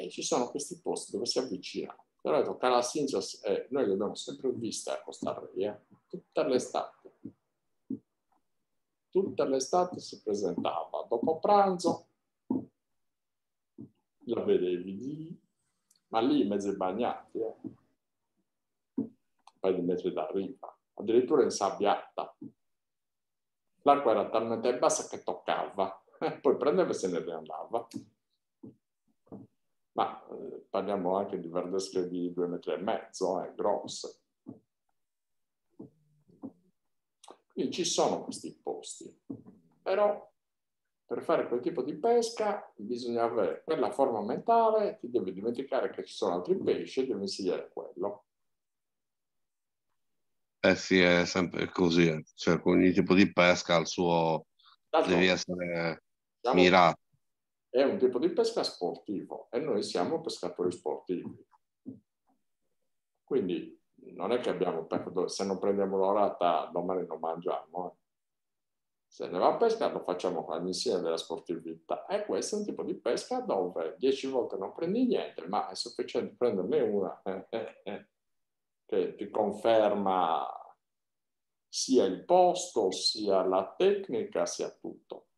Eh, ci sono questi posti dove si avvicinano. Però detto, Calasingias, eh, noi l'abbiamo sempre vista a Costa Rica, tutta l'estate. Tutta l'estate si presentava dopo pranzo, la vedevi lì, ma lì mezzi bagnati. Eh paio di metri da riva, addirittura insabbiata. L'acqua era talmente bassa che toccava, poi prendeva e se ne andava. Ma eh, parliamo anche di verdesche di due metri e mezzo, eh, grosse. Quindi ci sono questi posti. Però per fare quel tipo di pesca bisogna avere quella forma mentale, ti devi dimenticare che ci sono altri pesci e devi insegnare quello. Eh sì, è sempre così, eh. cioè ogni tipo di pesca ha il suo... D'altro, devi essere mirato. È un tipo di pesca sportivo e noi siamo pescatori sportivi. Quindi non è che abbiamo se non prendiamo l'orata domani non mangiamo. eh. Se ne va a pesca lo facciamo all'insieme della sportività. E questo è un tipo di pesca dove dieci volte non prendi niente, ma è sufficiente prenderne una eh, eh, che ti conferma sia il posto, sia la tecnica, sia tutto.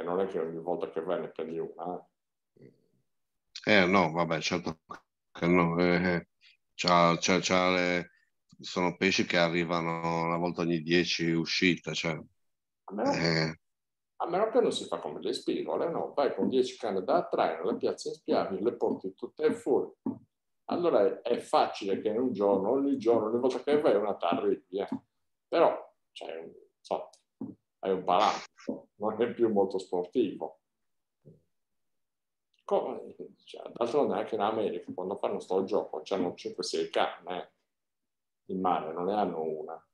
Perché non è che ogni volta che vai ne prendi una. eh. Eh no, vabbè, certo che no. eh. C'ha- c'ha- c'ha le- Sono pesci che arrivano una volta ogni dieci uscite, cioè... A meno, eh, a meno che non si fa come le spigole, no? Vai con 10 canne da traino, le piazze in spiaggia, le porti tutte fuori. Allora è, facile che in un giorno, ogni giorno, ogni volta che vai una t'arrivi. eh. Però, cioè, so, hai un parametro, non è più molto sportivo. Come, cioè, d'altronde anche in America, quando fanno sto gioco, hanno 5-6 canne eh. in mare, non ne hanno una.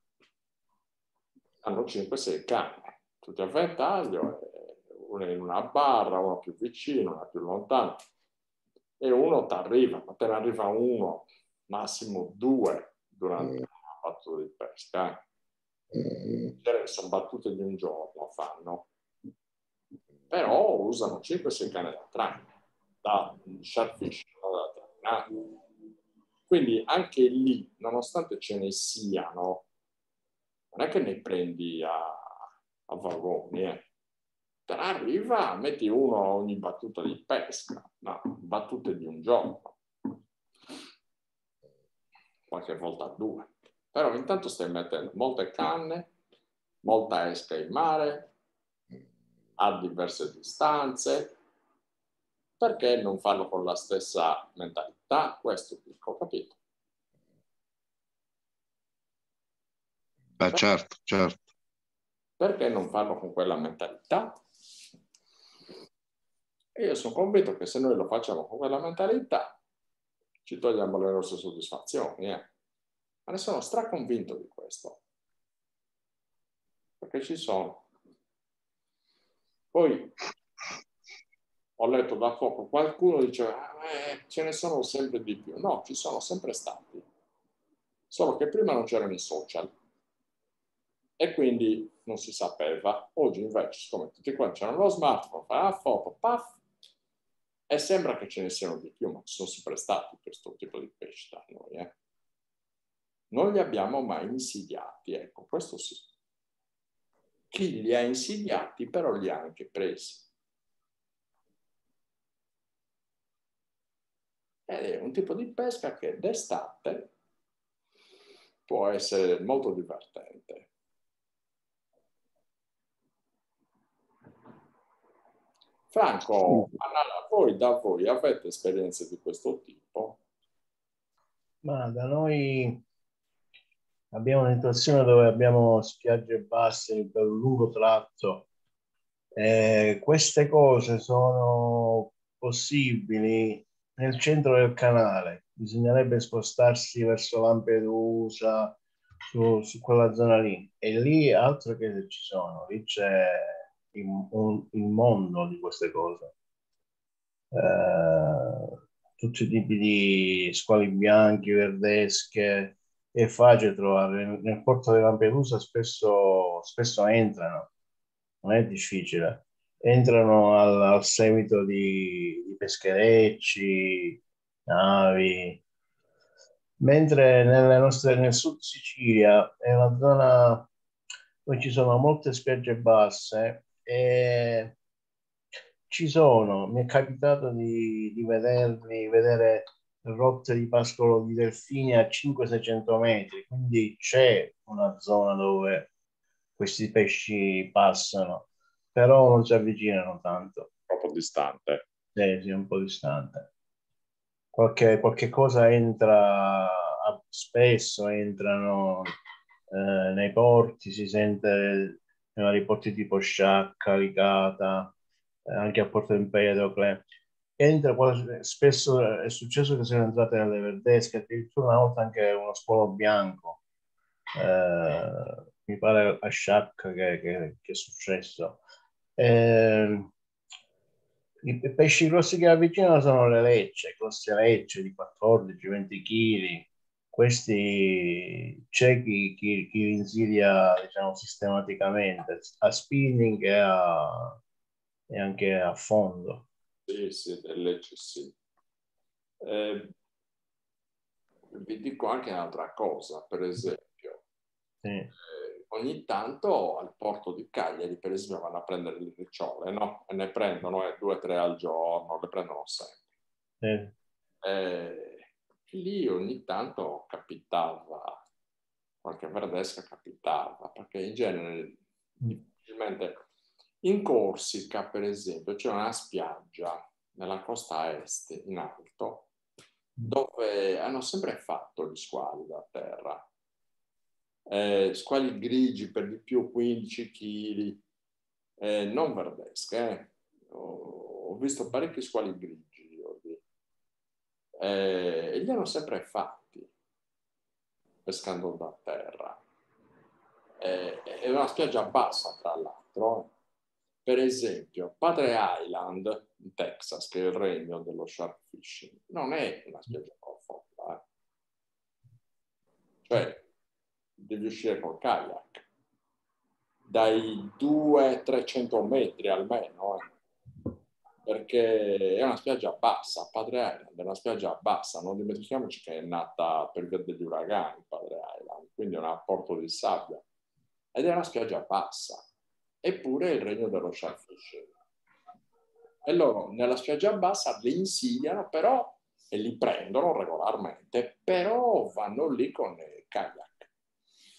Hanno 5-6 canne, tutte a ventaglio, eh, una in una barra, una più vicino, una più lontano. E uno ti arriva, ma te ne arriva uno, massimo due durante la battuta di pesca. Eh. Sono battute di un giorno, fanno. Però usano 5-6 canne da traino, da sharkfish, da traino. Quindi anche lì, nonostante ce ne siano, non è che ne prendi a, a vagoni, eh. Te arriva, metti uno a ogni battuta di pesca, no, battute di un giorno. Qualche volta due. Però intanto stai mettendo molte canne, molta esca in mare, a diverse distanze. Perché non farlo con la stessa mentalità? Questo dico, capito? beh, certo, certo. Perché non farlo con quella mentalità? E io sono convinto che se noi lo facciamo con quella mentalità, ci togliamo le nostre soddisfazioni. eh. Ma ne sono straconvinto di questo. Perché ci sono. Poi ho letto da poco, qualcuno diceva, eh, ce ne sono sempre di più. No, ci sono sempre stati. Solo che prima non c'erano i social e quindi non si sapeva. Oggi invece, siccome tutti quanti hanno lo smartphone, fai la foto, paf, e sembra che ce ne siano di più, ma ci sono sempre stati questo tipo di pesci da noi. Eh. Non li abbiamo mai insidiati, ecco, questo sì. Chi li ha insidiati però li ha anche presi. Ed è un tipo di pesca che d'estate può essere molto divertente. Franco, Anna, voi da voi avete esperienze di questo tipo? Ma da noi abbiamo una situazione dove abbiamo spiagge basse per un lungo tratto. Eh, queste cose sono possibili nel centro del canale. Bisognerebbe spostarsi verso Lampedusa, su, su quella zona lì. E lì altro che ci sono, lì c'è il, un- il mondo di queste cose. Eh, tutti i tipi di squali bianchi, verdesche, è facile trovare. Nel, porto di Lampedusa spesso, spesso entrano, non è difficile. Entrano al, al seguito di, di pescherecci, navi, mentre nostre, nel sud Sicilia è una zona dove ci sono molte spiagge basse e ci sono, mi è capitato di, di vederli, vedere rotte di pascolo di delfini a 500-600 metri, quindi c'è una zona dove questi pesci passano, però non si avvicinano tanto, Troppo distante. sì, sì, un po' distante. Qualche, qualche cosa entra, spesso entrano eh, nei porti, si sente nei vari porti tipo Sciacca, Licata, eh, anche a Porto Empedocle. Entra, spesso è successo che siano entrate nelle verdesche, addirittura una volta anche uno spolo bianco. Eh, mi pare a Sciacca che, che, che è successo. Eh, i pesci grossi che avvicinano sono le lecce, grosse lecce di 14-20 kg. Questi c'è chi, chi, chi insidia diciamo, sistematicamente a spinning e, a, e, anche a fondo. Sì, sì, sì. Eh, vi dico anche un'altra cosa, per esempio. Sì. Eh, ogni tanto al porto di Cagliari, per esempio, vanno a prendere le ricciole, no? E ne prendono eh, due o tre al giorno, le prendono sempre. Sì. Eh, lì ogni tanto capitava, qualche verdesca capitava, perché in genere, difficilmente, in Corsica, per esempio, c'è una spiaggia nella costa est, in alto, dove hanno sempre fatto gli squali da terra eh, squali grigi per di più 15 kg, eh, non verdesche. Eh. Ho, visto parecchi squali grigi io eh, e li hanno sempre fatti pescando da terra. Eh, è una spiaggia bassa, tra l'altro. Per esempio, Padre Island in Texas, che è il regno dello shark fishing, non è una spiaggia profonda. Eh. Cioè, devi uscire col kayak dai 200-300 metri almeno eh. perché è una spiaggia bassa Padre Island è una spiaggia bassa non dimentichiamoci che è nata per via degli uragani Padre Island quindi è un apporto di sabbia ed è una spiaggia bassa eppure il regno dello shark fishing e loro nella spiaggia bassa li insidiano però e li prendono regolarmente però vanno lì con il kayak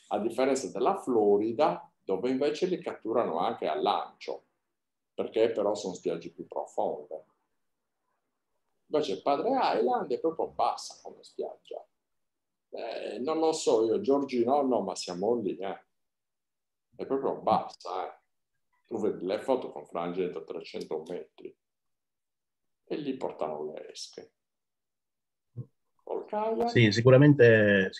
a differenza della Florida, dove invece li catturano anche al lancio, perché però sono spiagge più profonde. Invece Padre Island è proprio bassa come spiaggia. Eh, non lo so io, Giorgi no, no, ma siamo lì, eh. È proprio bassa, eh. Tu vedi le foto con frange da 300 metri e lì portano le esche. Sì, sicuramente,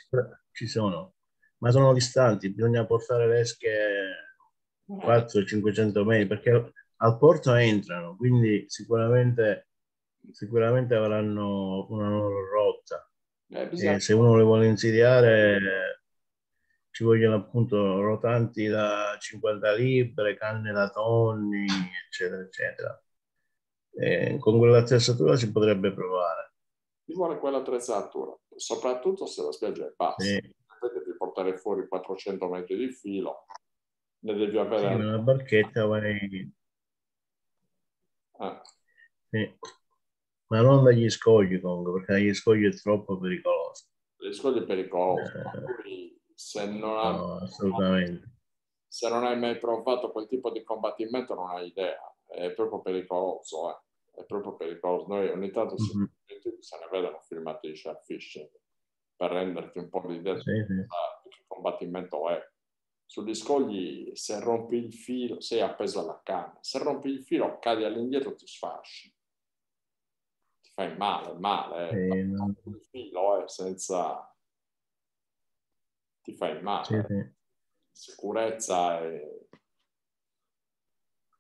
ci sono ma sono distanti, bisogna portare le esche 400-500 metri perché al porto entrano, quindi sicuramente, sicuramente avranno una loro rotta. Eh, se uno le vuole insidiare ci vogliono appunto rotanti da 50 libbre, canne da tonni, eccetera, eccetera. E con quell'attrezzatura si potrebbe provare. Ci vuole quell'attrezzatura, soprattutto se la spiaggia è bassa. Sì devi portare fuori 400 metri di filo, ne devi avere... Sì, una barchetta vai... Ah. Sì. Ma non dagli scogli comunque, perché dagli scogli è troppo pericoloso. Gli scogli è pericoloso, eh, se non hai... No, assolutamente. Se non hai mai provato quel tipo di combattimento non hai idea, è proprio pericoloso, eh. è proprio pericoloso. Noi ogni tanto mm-hmm. se ne vedono filmati di shark fishing per renderti un po' l'idea sì, sì. di che combattimento è. Sugli scogli, se rompi il filo, sei appeso alla canna, se rompi il filo, cadi all'indietro, ti sfasci. Ti fai male, male. Eh. Sì, no. Il filo, eh, senza... Ti fai male. Sì, sì. Sicurezza e...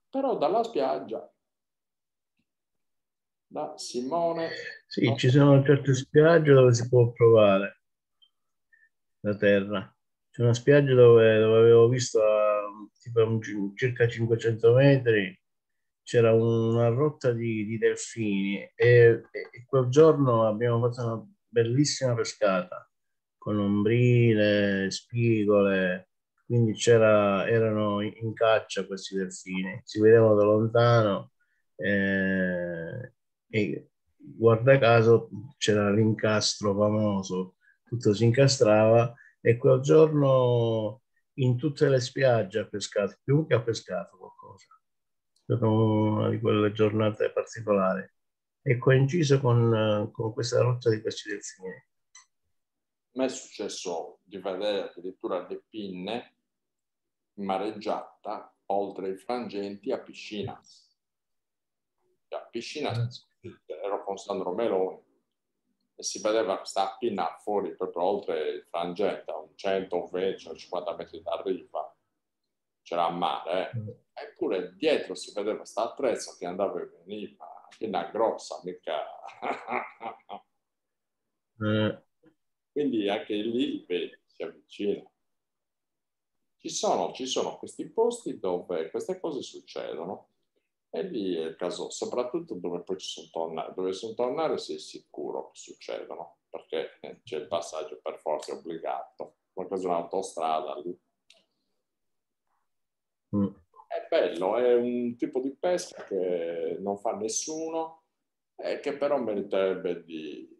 Però dalla spiaggia da Simone. Sì, ci sono certe spiagge dove si può provare la terra. C'è una spiaggia dove, dove avevo visto a, tipo a circa 500 metri c'era una rotta di, di delfini e, e, quel giorno abbiamo fatto una bellissima pescata con ombrine, spigole, quindi erano in caccia questi delfini, si vedevano da lontano eh, e guarda caso c'era l'incastro famoso, tutto si incastrava e quel giorno in tutte le spiagge ha pescato, chiunque ha pescato qualcosa. È stata una di quelle giornate particolari e coinciso con, con questa rotta di questi delfini. A me è successo di vedere addirittura le pinne mareggiata oltre i frangenti a piscina. A piscina ero con Sandro Meloni e si vedeva questa pinna fuori proprio oltre il frangente, a un 100, 20, 150 metri da riva, c'era mare, eh. eppure dietro si vedeva questo attrezzo che andava e veniva, pinna grossa, mica... eh. Quindi anche lì vedi, si avvicina. Ci sono, ci sono questi posti dove queste cose succedono e lì è il caso, soprattutto dove poi ci sono tornare, dove sono tornare sei sicuro che succedono, perché c'è il passaggio per forza obbligato, preso un'autostrada lì. Mm. È bello, è un tipo di pesca che non fa nessuno e che però meriterebbe di...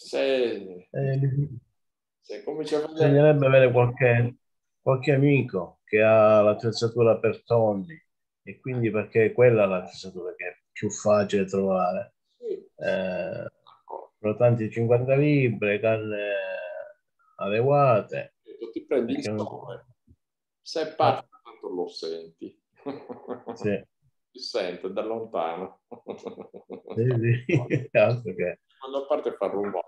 Se, eh, se comincia a vedere... Bisognerebbe avere qualche, qualche amico che ha l'attrezzatura per tonni e quindi perché quella è l'attrezzatura che è più facile trovare. Eh, rotanti 50 libbre, canne adeguate. Ti prendi il sole. Se parte, tanto lo senti. Sì. Si sente da lontano. Sì, sì. Quando parte fa rumore,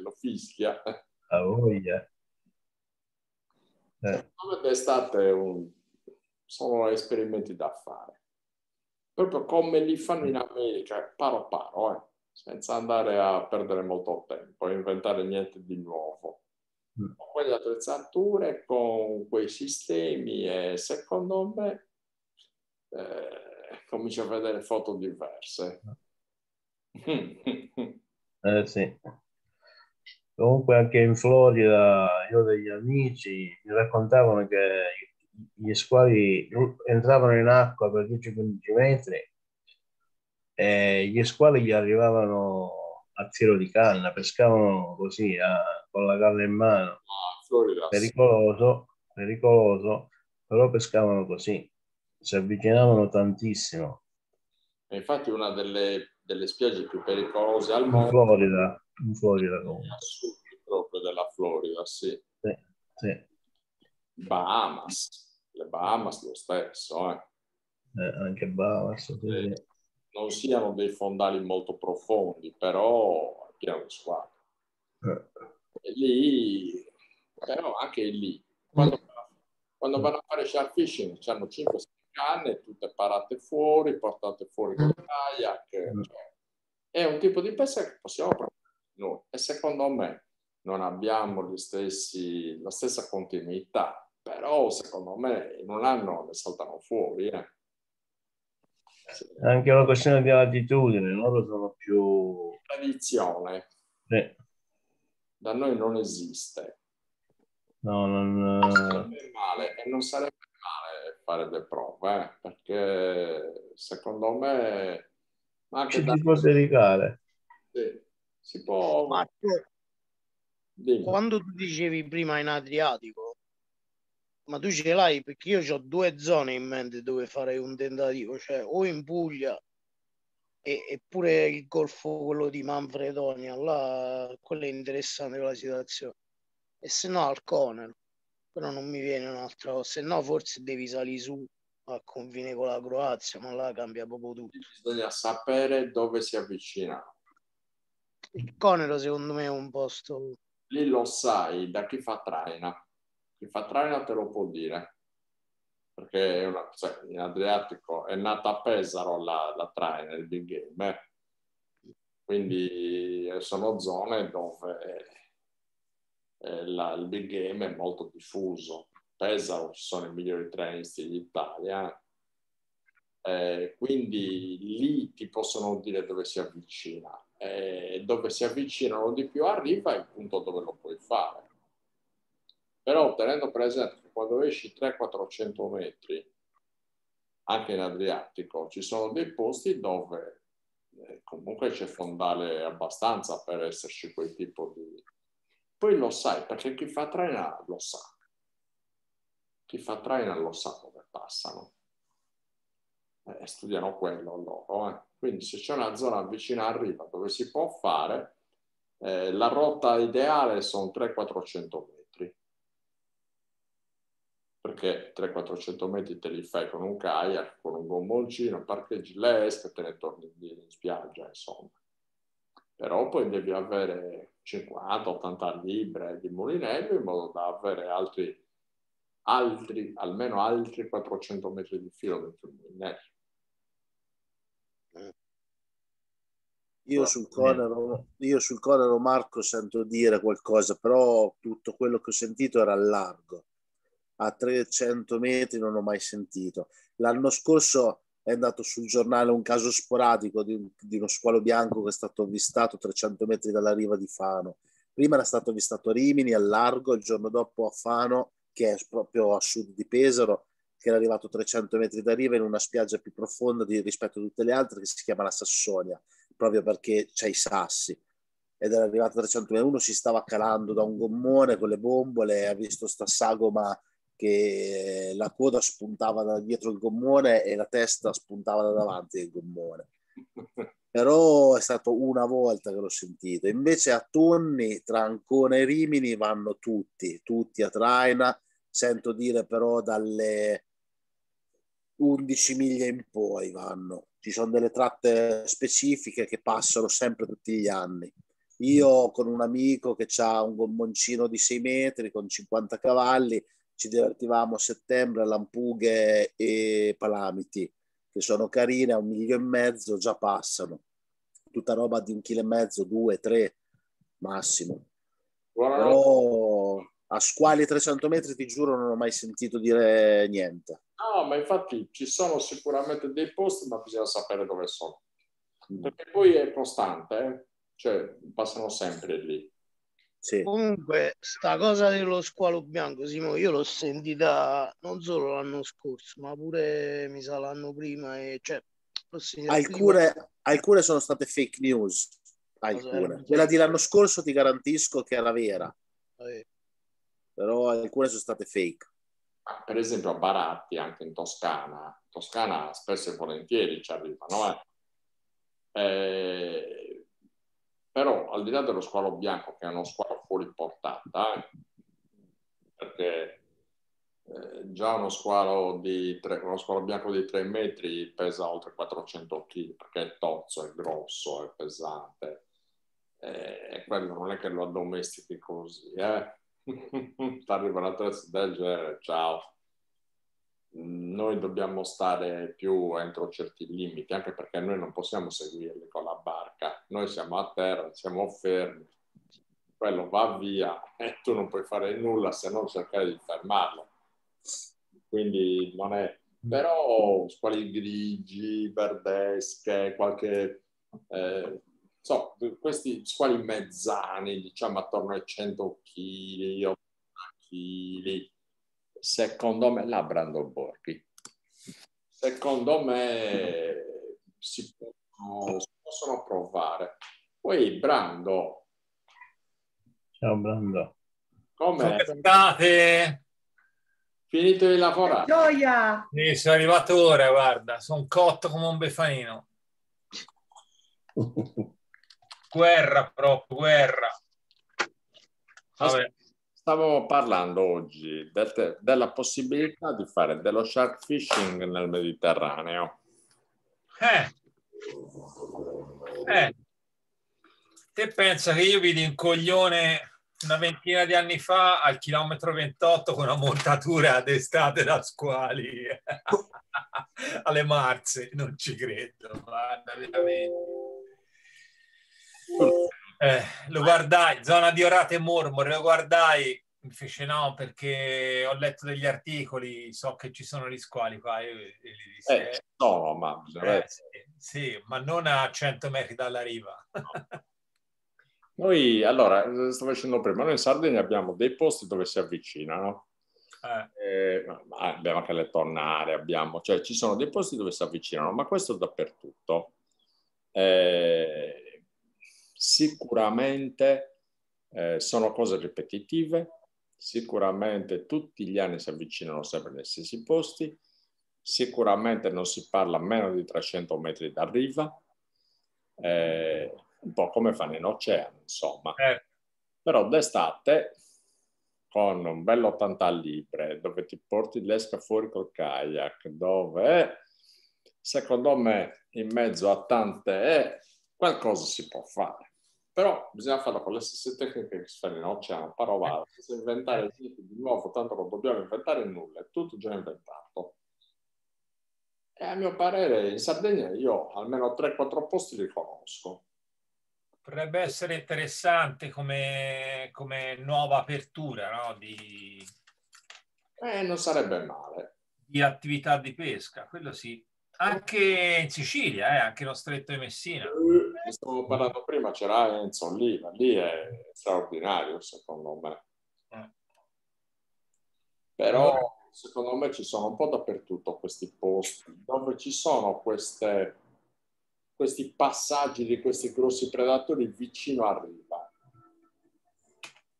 lo fischia. A voglia. Eh. D'estate un sono esperimenti da fare. Proprio come li fanno in America, paro paro, eh, senza andare a perdere molto tempo, a inventare niente di nuovo. Mm. Con quelle attrezzature, con quei sistemi e secondo me eh, comincio a vedere foto diverse. Eh sì. Comunque anche in Florida io ho degli amici mi raccontavano che gli squali entravano in acqua per 10-15 metri e gli squali gli arrivavano a tiro di canna, pescavano così a, con la canna in mano. Ah, pericoloso, pericoloso, però pescavano così, si avvicinavano tantissimo. E infatti una delle, delle, spiagge più pericolose al mondo. In Florida, in Florida comunque. A sud proprio della Florida, sì. Sì, sì. Bahamas le Bahamas lo stesso. Eh. Eh, anche Bahamas. Sì. Non siano dei fondali molto profondi, però è pieno di squadre. Eh. Lì, però anche lì, quando, quando vanno a fare shark fishing, hanno 5-6 canne, tutte parate fuori, portate fuori con il kayak. Cioè, è un tipo di pesca che possiamo provare noi. E secondo me non abbiamo stessi, la stessa continuità però secondo me in un anno ne saltano fuori. Eh. È anche una questione di attitudine, loro sono più... Tradizione. Sì. Da noi non esiste. No, non... Male, e non sarebbe fare le prove, eh, perché secondo me... Anche Ci da... si può dedicare. Sì. Si può... Marco, quando tu dicevi prima in Adriatico, ma tu ce l'hai perché io ho due zone in mente dove fare un tentativo, cioè o in Puglia e, eppure il golfo quello di Manfredonia, là quello è interessante la situazione. E se no al Conel, però non mi viene un'altra cosa, se no forse devi salire su al confine con la Croazia, ma là cambia proprio tutto. Bisogna sapere dove si avvicina. Il Conero secondo me è un posto... Lì lo sai da chi fa traina chi fa traina te lo può dire, perché una, cioè, in Adriatico è nata a Pesaro la, la traina, il big game, eh. quindi sono zone dove eh, la, il big game è molto diffuso. Pesaro sono i migliori trainisti d'Italia, eh, quindi lì ti possono dire dove si avvicina. E dove si avvicinano di più arriva è il punto dove lo puoi fare però tenendo presente che quando esci 300-400 metri, anche in Adriatico, ci sono dei posti dove eh, comunque c'è fondale abbastanza per esserci quel tipo di... Poi lo sai, perché chi fa traina lo sa. Chi fa traina lo sa dove passano. Eh, studiano quello loro. Eh. Quindi se c'è una zona vicina a riva dove si può fare, eh, la rotta ideale sono 300-400 metri perché 300-400 metri te li fai con un kayak, con un gommoncino, parcheggi l'esca e te ne torni in spiaggia, insomma. Però poi devi avere 50-80 libre di mulinello in modo da avere altri, altri, almeno altri 400 metri di filo dentro il mulinello. Io sul, Conero, io sul Conero Marco sento dire qualcosa, però tutto quello che ho sentito era largo. A 300 metri non ho mai sentito. L'anno scorso è andato sul giornale un caso sporadico di, di uno squalo bianco che è stato avvistato 300 metri dalla riva di Fano. Prima era stato avvistato a Rimini, al largo, il giorno dopo a Fano, che è proprio a sud di Pesaro, che era arrivato 300 metri da riva in una spiaggia più profonda di, rispetto a tutte le altre, che si chiama la Sassonia proprio perché c'è i sassi ed era arrivato a 300 uno si stava calando da un gommone con le bombole ha visto sta sagoma che la coda spuntava da dietro il gommone e la testa spuntava da davanti il gommone. Però è stato una volta che l'ho sentito. Invece a Tonni tra Ancona e Rimini vanno tutti tutti a traina. Sento dire però dalle 11 miglia in poi vanno. Ci sono delle tratte specifiche che passano sempre tutti gli anni. Io con un amico che ha un gommoncino di 6 metri con 50 cavalli ci divertivamo a settembre a Lampughe e Palamiti, che sono carine, a un miglio e mezzo già passano. Tutta roba di un chilo e mezzo, due, tre massimo. Però a squali 300 metri ti giuro non ho mai sentito dire niente. No, ma infatti ci sono sicuramente dei posti, ma bisogna sapere dove sono. Mm. Perché poi è costante, eh? cioè passano sempre lì. Sì. Comunque, sta cosa dello squalo bianco, Simo, io l'ho sentita non solo l'anno scorso, ma pure mi sa l'anno prima. E, cioè, alcune, prima. alcune sono state fake news. Alcune. Quella di l'anno scorso ti garantisco che era vera. Eh. Però alcune sono state fake per esempio a Baratti, anche in Toscana, in Toscana spesso e volentieri ci arrivano, eh. Eh, però al di là dello squalo bianco, che è uno squalo fuori portata, perché eh, già uno squalo, tre, uno squalo bianco di 3 metri pesa oltre 400 kg, perché è tozzo, è grosso, è pesante, eh, e quello non è che lo addomestichi così, eh arriva una testa del genere, ciao. Noi dobbiamo stare più entro certi limiti, anche perché noi non possiamo seguirli con la barca. Noi siamo a terra, siamo fermi, quello va via e tu non puoi fare nulla se non cercare di fermarlo. Quindi non è... Però squali grigi, verdesche, qualche... Eh, so, questi squali mezzani, diciamo attorno ai 100 kg, 80 kg, secondo me, la Brando Borghi, secondo me si possono, si possono provare. Poi Brando. Ciao Brando. Come state? Finito di lavorare? Gioia! Sì, sono arrivato ora, guarda, sono cotto come un befanino. Guerra proprio, guerra. Vabbè. Stavo parlando oggi del della possibilità di fare dello shark fishing nel Mediterraneo. Eh. Eh. Te pensa che io vidi un coglione una ventina di anni fa al chilometro 28 con una montatura d'estate da squali alle marze, non ci credo, guarda veramente. Eh, lo guardai, zona di Orate e Mormore, lo guardai, mi fece no perché ho letto degli articoli, so che ci sono gli squali qua. Io, io disse, eh, no, ma, eh, sì, sì, ma non a 100 metri dalla riva. Noi, allora, stavo dicendo prima, noi in Sardegna abbiamo dei posti dove si avvicinano. Eh. Eh, abbiamo anche le tonnare, abbiamo, cioè ci sono dei posti dove si avvicinano, ma questo dappertutto. Eh, Sicuramente eh, sono cose ripetitive, sicuramente tutti gli anni si avvicinano sempre negli stessi posti, sicuramente non si parla meno di 300 metri da riva, eh, un po' come fanno in oceano, insomma. Eh. Però d'estate, con un bello 80 libre, dove ti porti l'esca fuori col kayak, dove secondo me in mezzo a tante qualcosa si può fare. Però bisogna farlo con le stesse tecniche che si fanno in oceano, parola, senza inventare di nuovo, tanto non dobbiamo inventare nulla, è tutto già inventato. E a mio parere in Sardegna io almeno 3-4 posti li conosco. Potrebbe essere interessante come, come nuova apertura no? di... Eh, non sarebbe male. Di attività di pesca, quello sì. Anche in Sicilia, eh, anche lo stretto di Messina. Eh, stavo parlando prima, c'era Enzo Oliva, lì è straordinario secondo me. Eh. Però secondo me ci sono un po' dappertutto questi posti dove ci sono queste, questi passaggi di questi grossi predatori vicino a riva.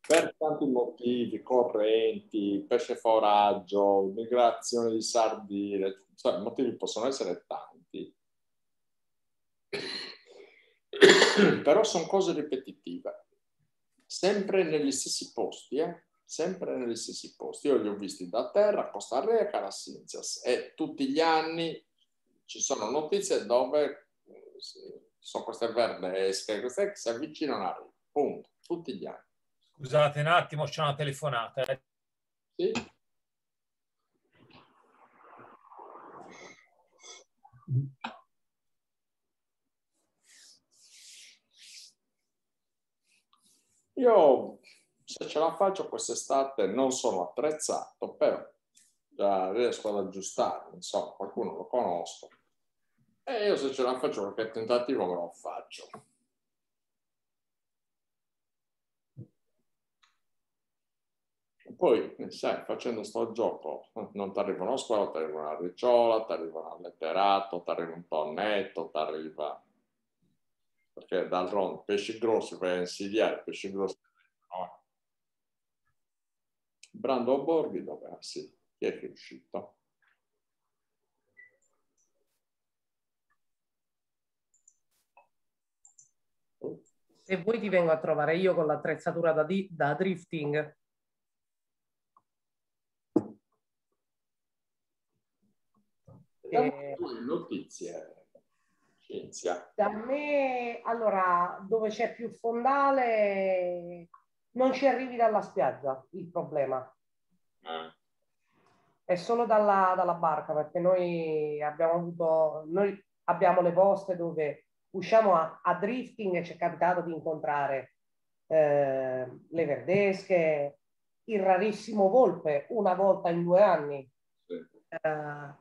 Per tanti motivi, correnti, pesce foraggio, migrazione di sardine, cioè, motivi possono essere tanti. Però sono cose ripetitive, sempre negli stessi posti, eh? sempre negli stessi posti. Io li ho visti da terra, Costa Rica, la Cinzias e tutti gli anni ci sono notizie dove eh, sono queste verdesche, queste che si avvicinano a Riva, punto, tutti gli anni. Scusate un attimo, c'è una telefonata. Eh. Sì. Io se ce la faccio quest'estate non sono attrezzato, però già riesco ad aggiustare, insomma, qualcuno lo conosco. E io se ce la faccio qualche tentativo me lo faccio. Poi, sai, facendo sto gioco, non ti arriva uno squalo, ti arriva una ricciola, ti arriva un alletterato, ti arriva un tonnetto, ti arriva... Perché d'altronde pesci grossi a insidiare, pesci grossi... No. Brando Borghi dove? Ah, sì, chi è che è uscito? Se vuoi ti vengo a trovare io con l'attrezzatura da, da drifting. Eh, notizie, Cinzia. Da me, allora, dove c'è più fondale, non ci arrivi dalla spiaggia, il problema. Ah. È solo dalla, dalla, barca, perché noi abbiamo avuto, noi abbiamo le poste dove usciamo a, a drifting e ci è capitato di incontrare eh, le verdesche, il rarissimo volpe una volta in due anni. Sì. Eh,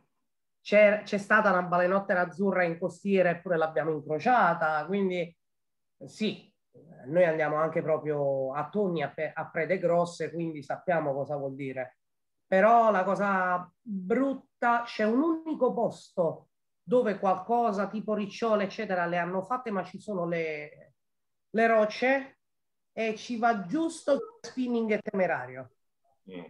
c'è, c'è stata una balenottera azzurra in costiera eppure l'abbiamo incrociata, quindi sì, noi andiamo anche proprio a tonni, a, pe- a prede grosse, quindi sappiamo cosa vuol dire. Però la cosa brutta, c'è un unico posto dove qualcosa tipo ricciole, eccetera, le hanno fatte, ma ci sono le, le rocce e ci va giusto spinning e temerario. Mm.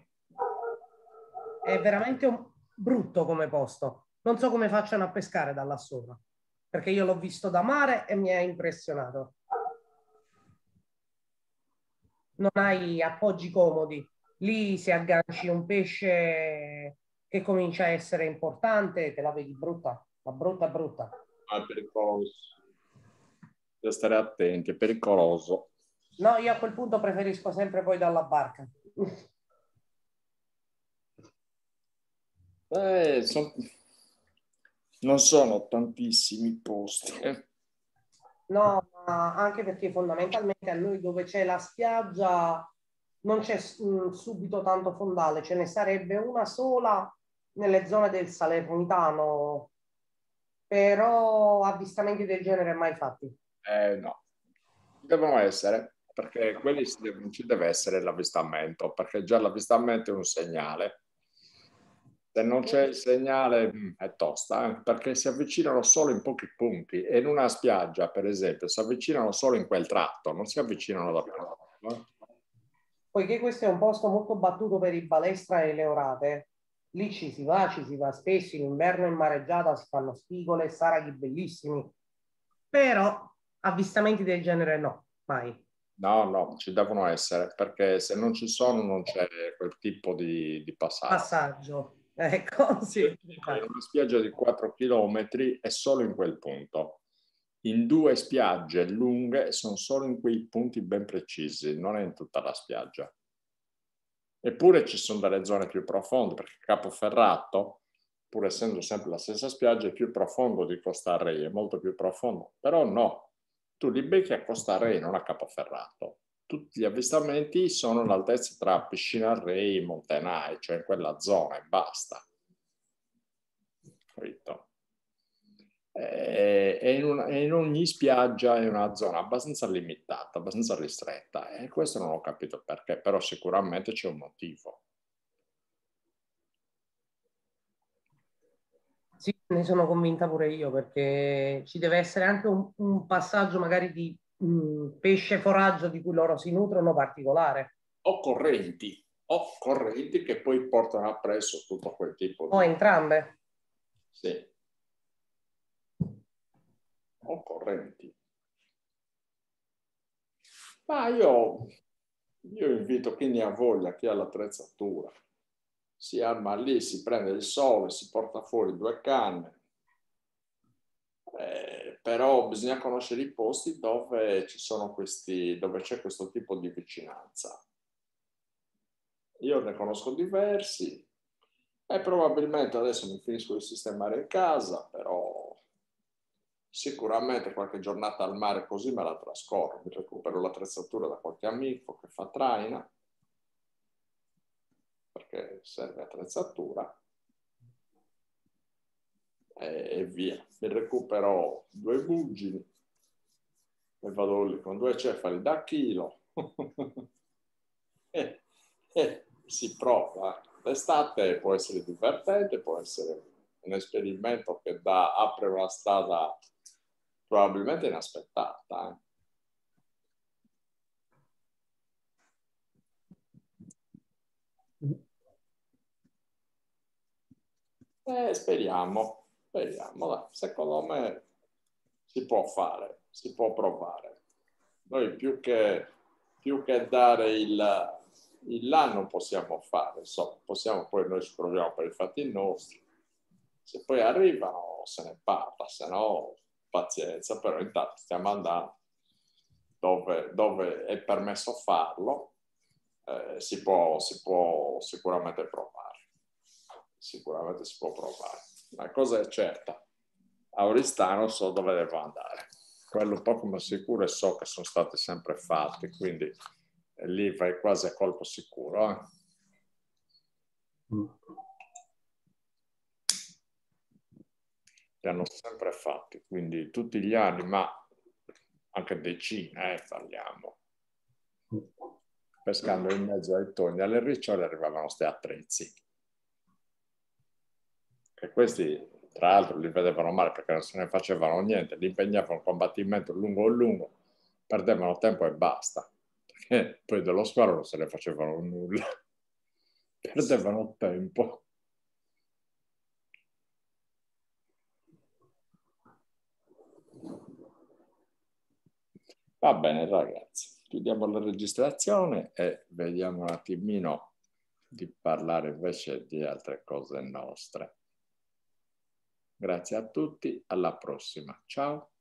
È veramente un, brutto come posto non so come facciano a pescare da là sopra, perché io l'ho visto da mare e mi ha impressionato. Non hai appoggi comodi, lì se agganci un pesce che comincia a essere importante, te la vedi brutta, ma brutta brutta. Ah, è pericoloso. Devi stare attenti, è pericoloso. No, io a quel punto preferisco sempre poi dalla barca. Eh, sono non sono tantissimi posti. No, ma anche perché fondamentalmente a noi dove c'è la spiaggia non c'è mh, mm, subito tanto fondale, ce ne sarebbe una sola nelle zone del Salernitano, però avvistamenti del genere mai fatti. Eh no, devono essere, perché quelli ci deve essere l'avvistamento, perché già l'avvistamento è un segnale se non c'è il segnale mm, è tosta, eh? perché si avvicinano solo in pochi punti e in una spiaggia, per esempio, si avvicinano solo in quel tratto, non si avvicinano dappertutto. Eh? Poiché questo è un posto molto battuto per i balestra e le orate, lì ci si va, ci si va spesso, in inverno in mareggiata si fanno spigole, saraghi bellissimi, però avvistamenti del genere no, mai. No, no, ci devono essere, perché se non ci sono non c'è quel tipo di, di passaggio. Passaggio, ecco, sì. Una spiaggia di 4 km è solo in quel punto. In due spiagge lunghe sono solo in quei punti ben precisi, non è in tutta la spiaggia. Eppure ci sono delle zone più profonde, perché Capoferrato, pur essendo sempre la stessa spiaggia, è più profondo di Costa Rey, è molto più profondo. Però no, tu li becchi a Costa Rey, non a Capoferrato. Tutti gli avvistamenti sono all'altezza tra Piscina Rey e Montenay, cioè in quella zona e basta. Capito? E in, una, in, ogni spiaggia è una zona abbastanza limitata, abbastanza ristretta e questo non ho capito perché, però sicuramente c'è un motivo. Sì, ne sono convinta pure io perché ci deve essere anche un, un passaggio magari di mh, mm, pesce foraggio di cui loro si nutrono particolare. O correnti, o correnti che poi portano appresso tutto quel tipo di... O entrambe. Sì o correnti. Ma io, io invito chi ne ha voglia, chi ha l'attrezzatura, si arma lì, si prende il sole, si porta fuori due canne, eh, però bisogna conoscere i posti dove ci sono questi, dove c'è questo tipo di vicinanza. Io ne conosco diversi e probabilmente adesso mi finisco di sistemare in casa, però sicuramente qualche giornata al mare così me la trascorro, mi recupero l'attrezzatura da qualche amico che fa traina, perché serve attrezzatura, e, via. Mi recupero due buggini e vado lì con due cefali da chilo e, e si prova. L'estate può essere divertente, può essere un esperimento che dà, apre una strada probabilmente inaspettata. Eh. Eh, speriamo, speriamo. Dai. Secondo me si può fare, si può provare. Noi più che, più che dare il, il là non possiamo fare, insomma, possiamo poi noi ci proviamo per i fatti nostri. Se poi arrivano se ne parla, se no pazienza, però intanto stiamo andando dove, dove è permesso farlo, eh, si, può, si può sicuramente provare. Sicuramente si può provare. La cosa è certa, a Oristano so dove devo andare. Quello poco ma sicuro e so che sono stati sempre fatti, quindi eh, lì vai quasi a colpo sicuro. Eh? Mm. Li hanno sempre fatti, quindi tutti gli anni, ma anche decine, eh, parliamo. Pescando in mezzo ai tonni, alle ricciole arrivavano questi attrezzi. E questi, tra l'altro, li vedevano male perché non se ne facevano niente, li impegnavano in combattimento lungo lungo, perdevano tempo e basta. Perché poi dello squalo non se ne facevano nulla. Perdevano tempo. Va bene ragazzi, chiudiamo la registrazione e vediamo un attimino di parlare invece di altre cose nostre. Grazie a tutti, alla prossima. Ciao.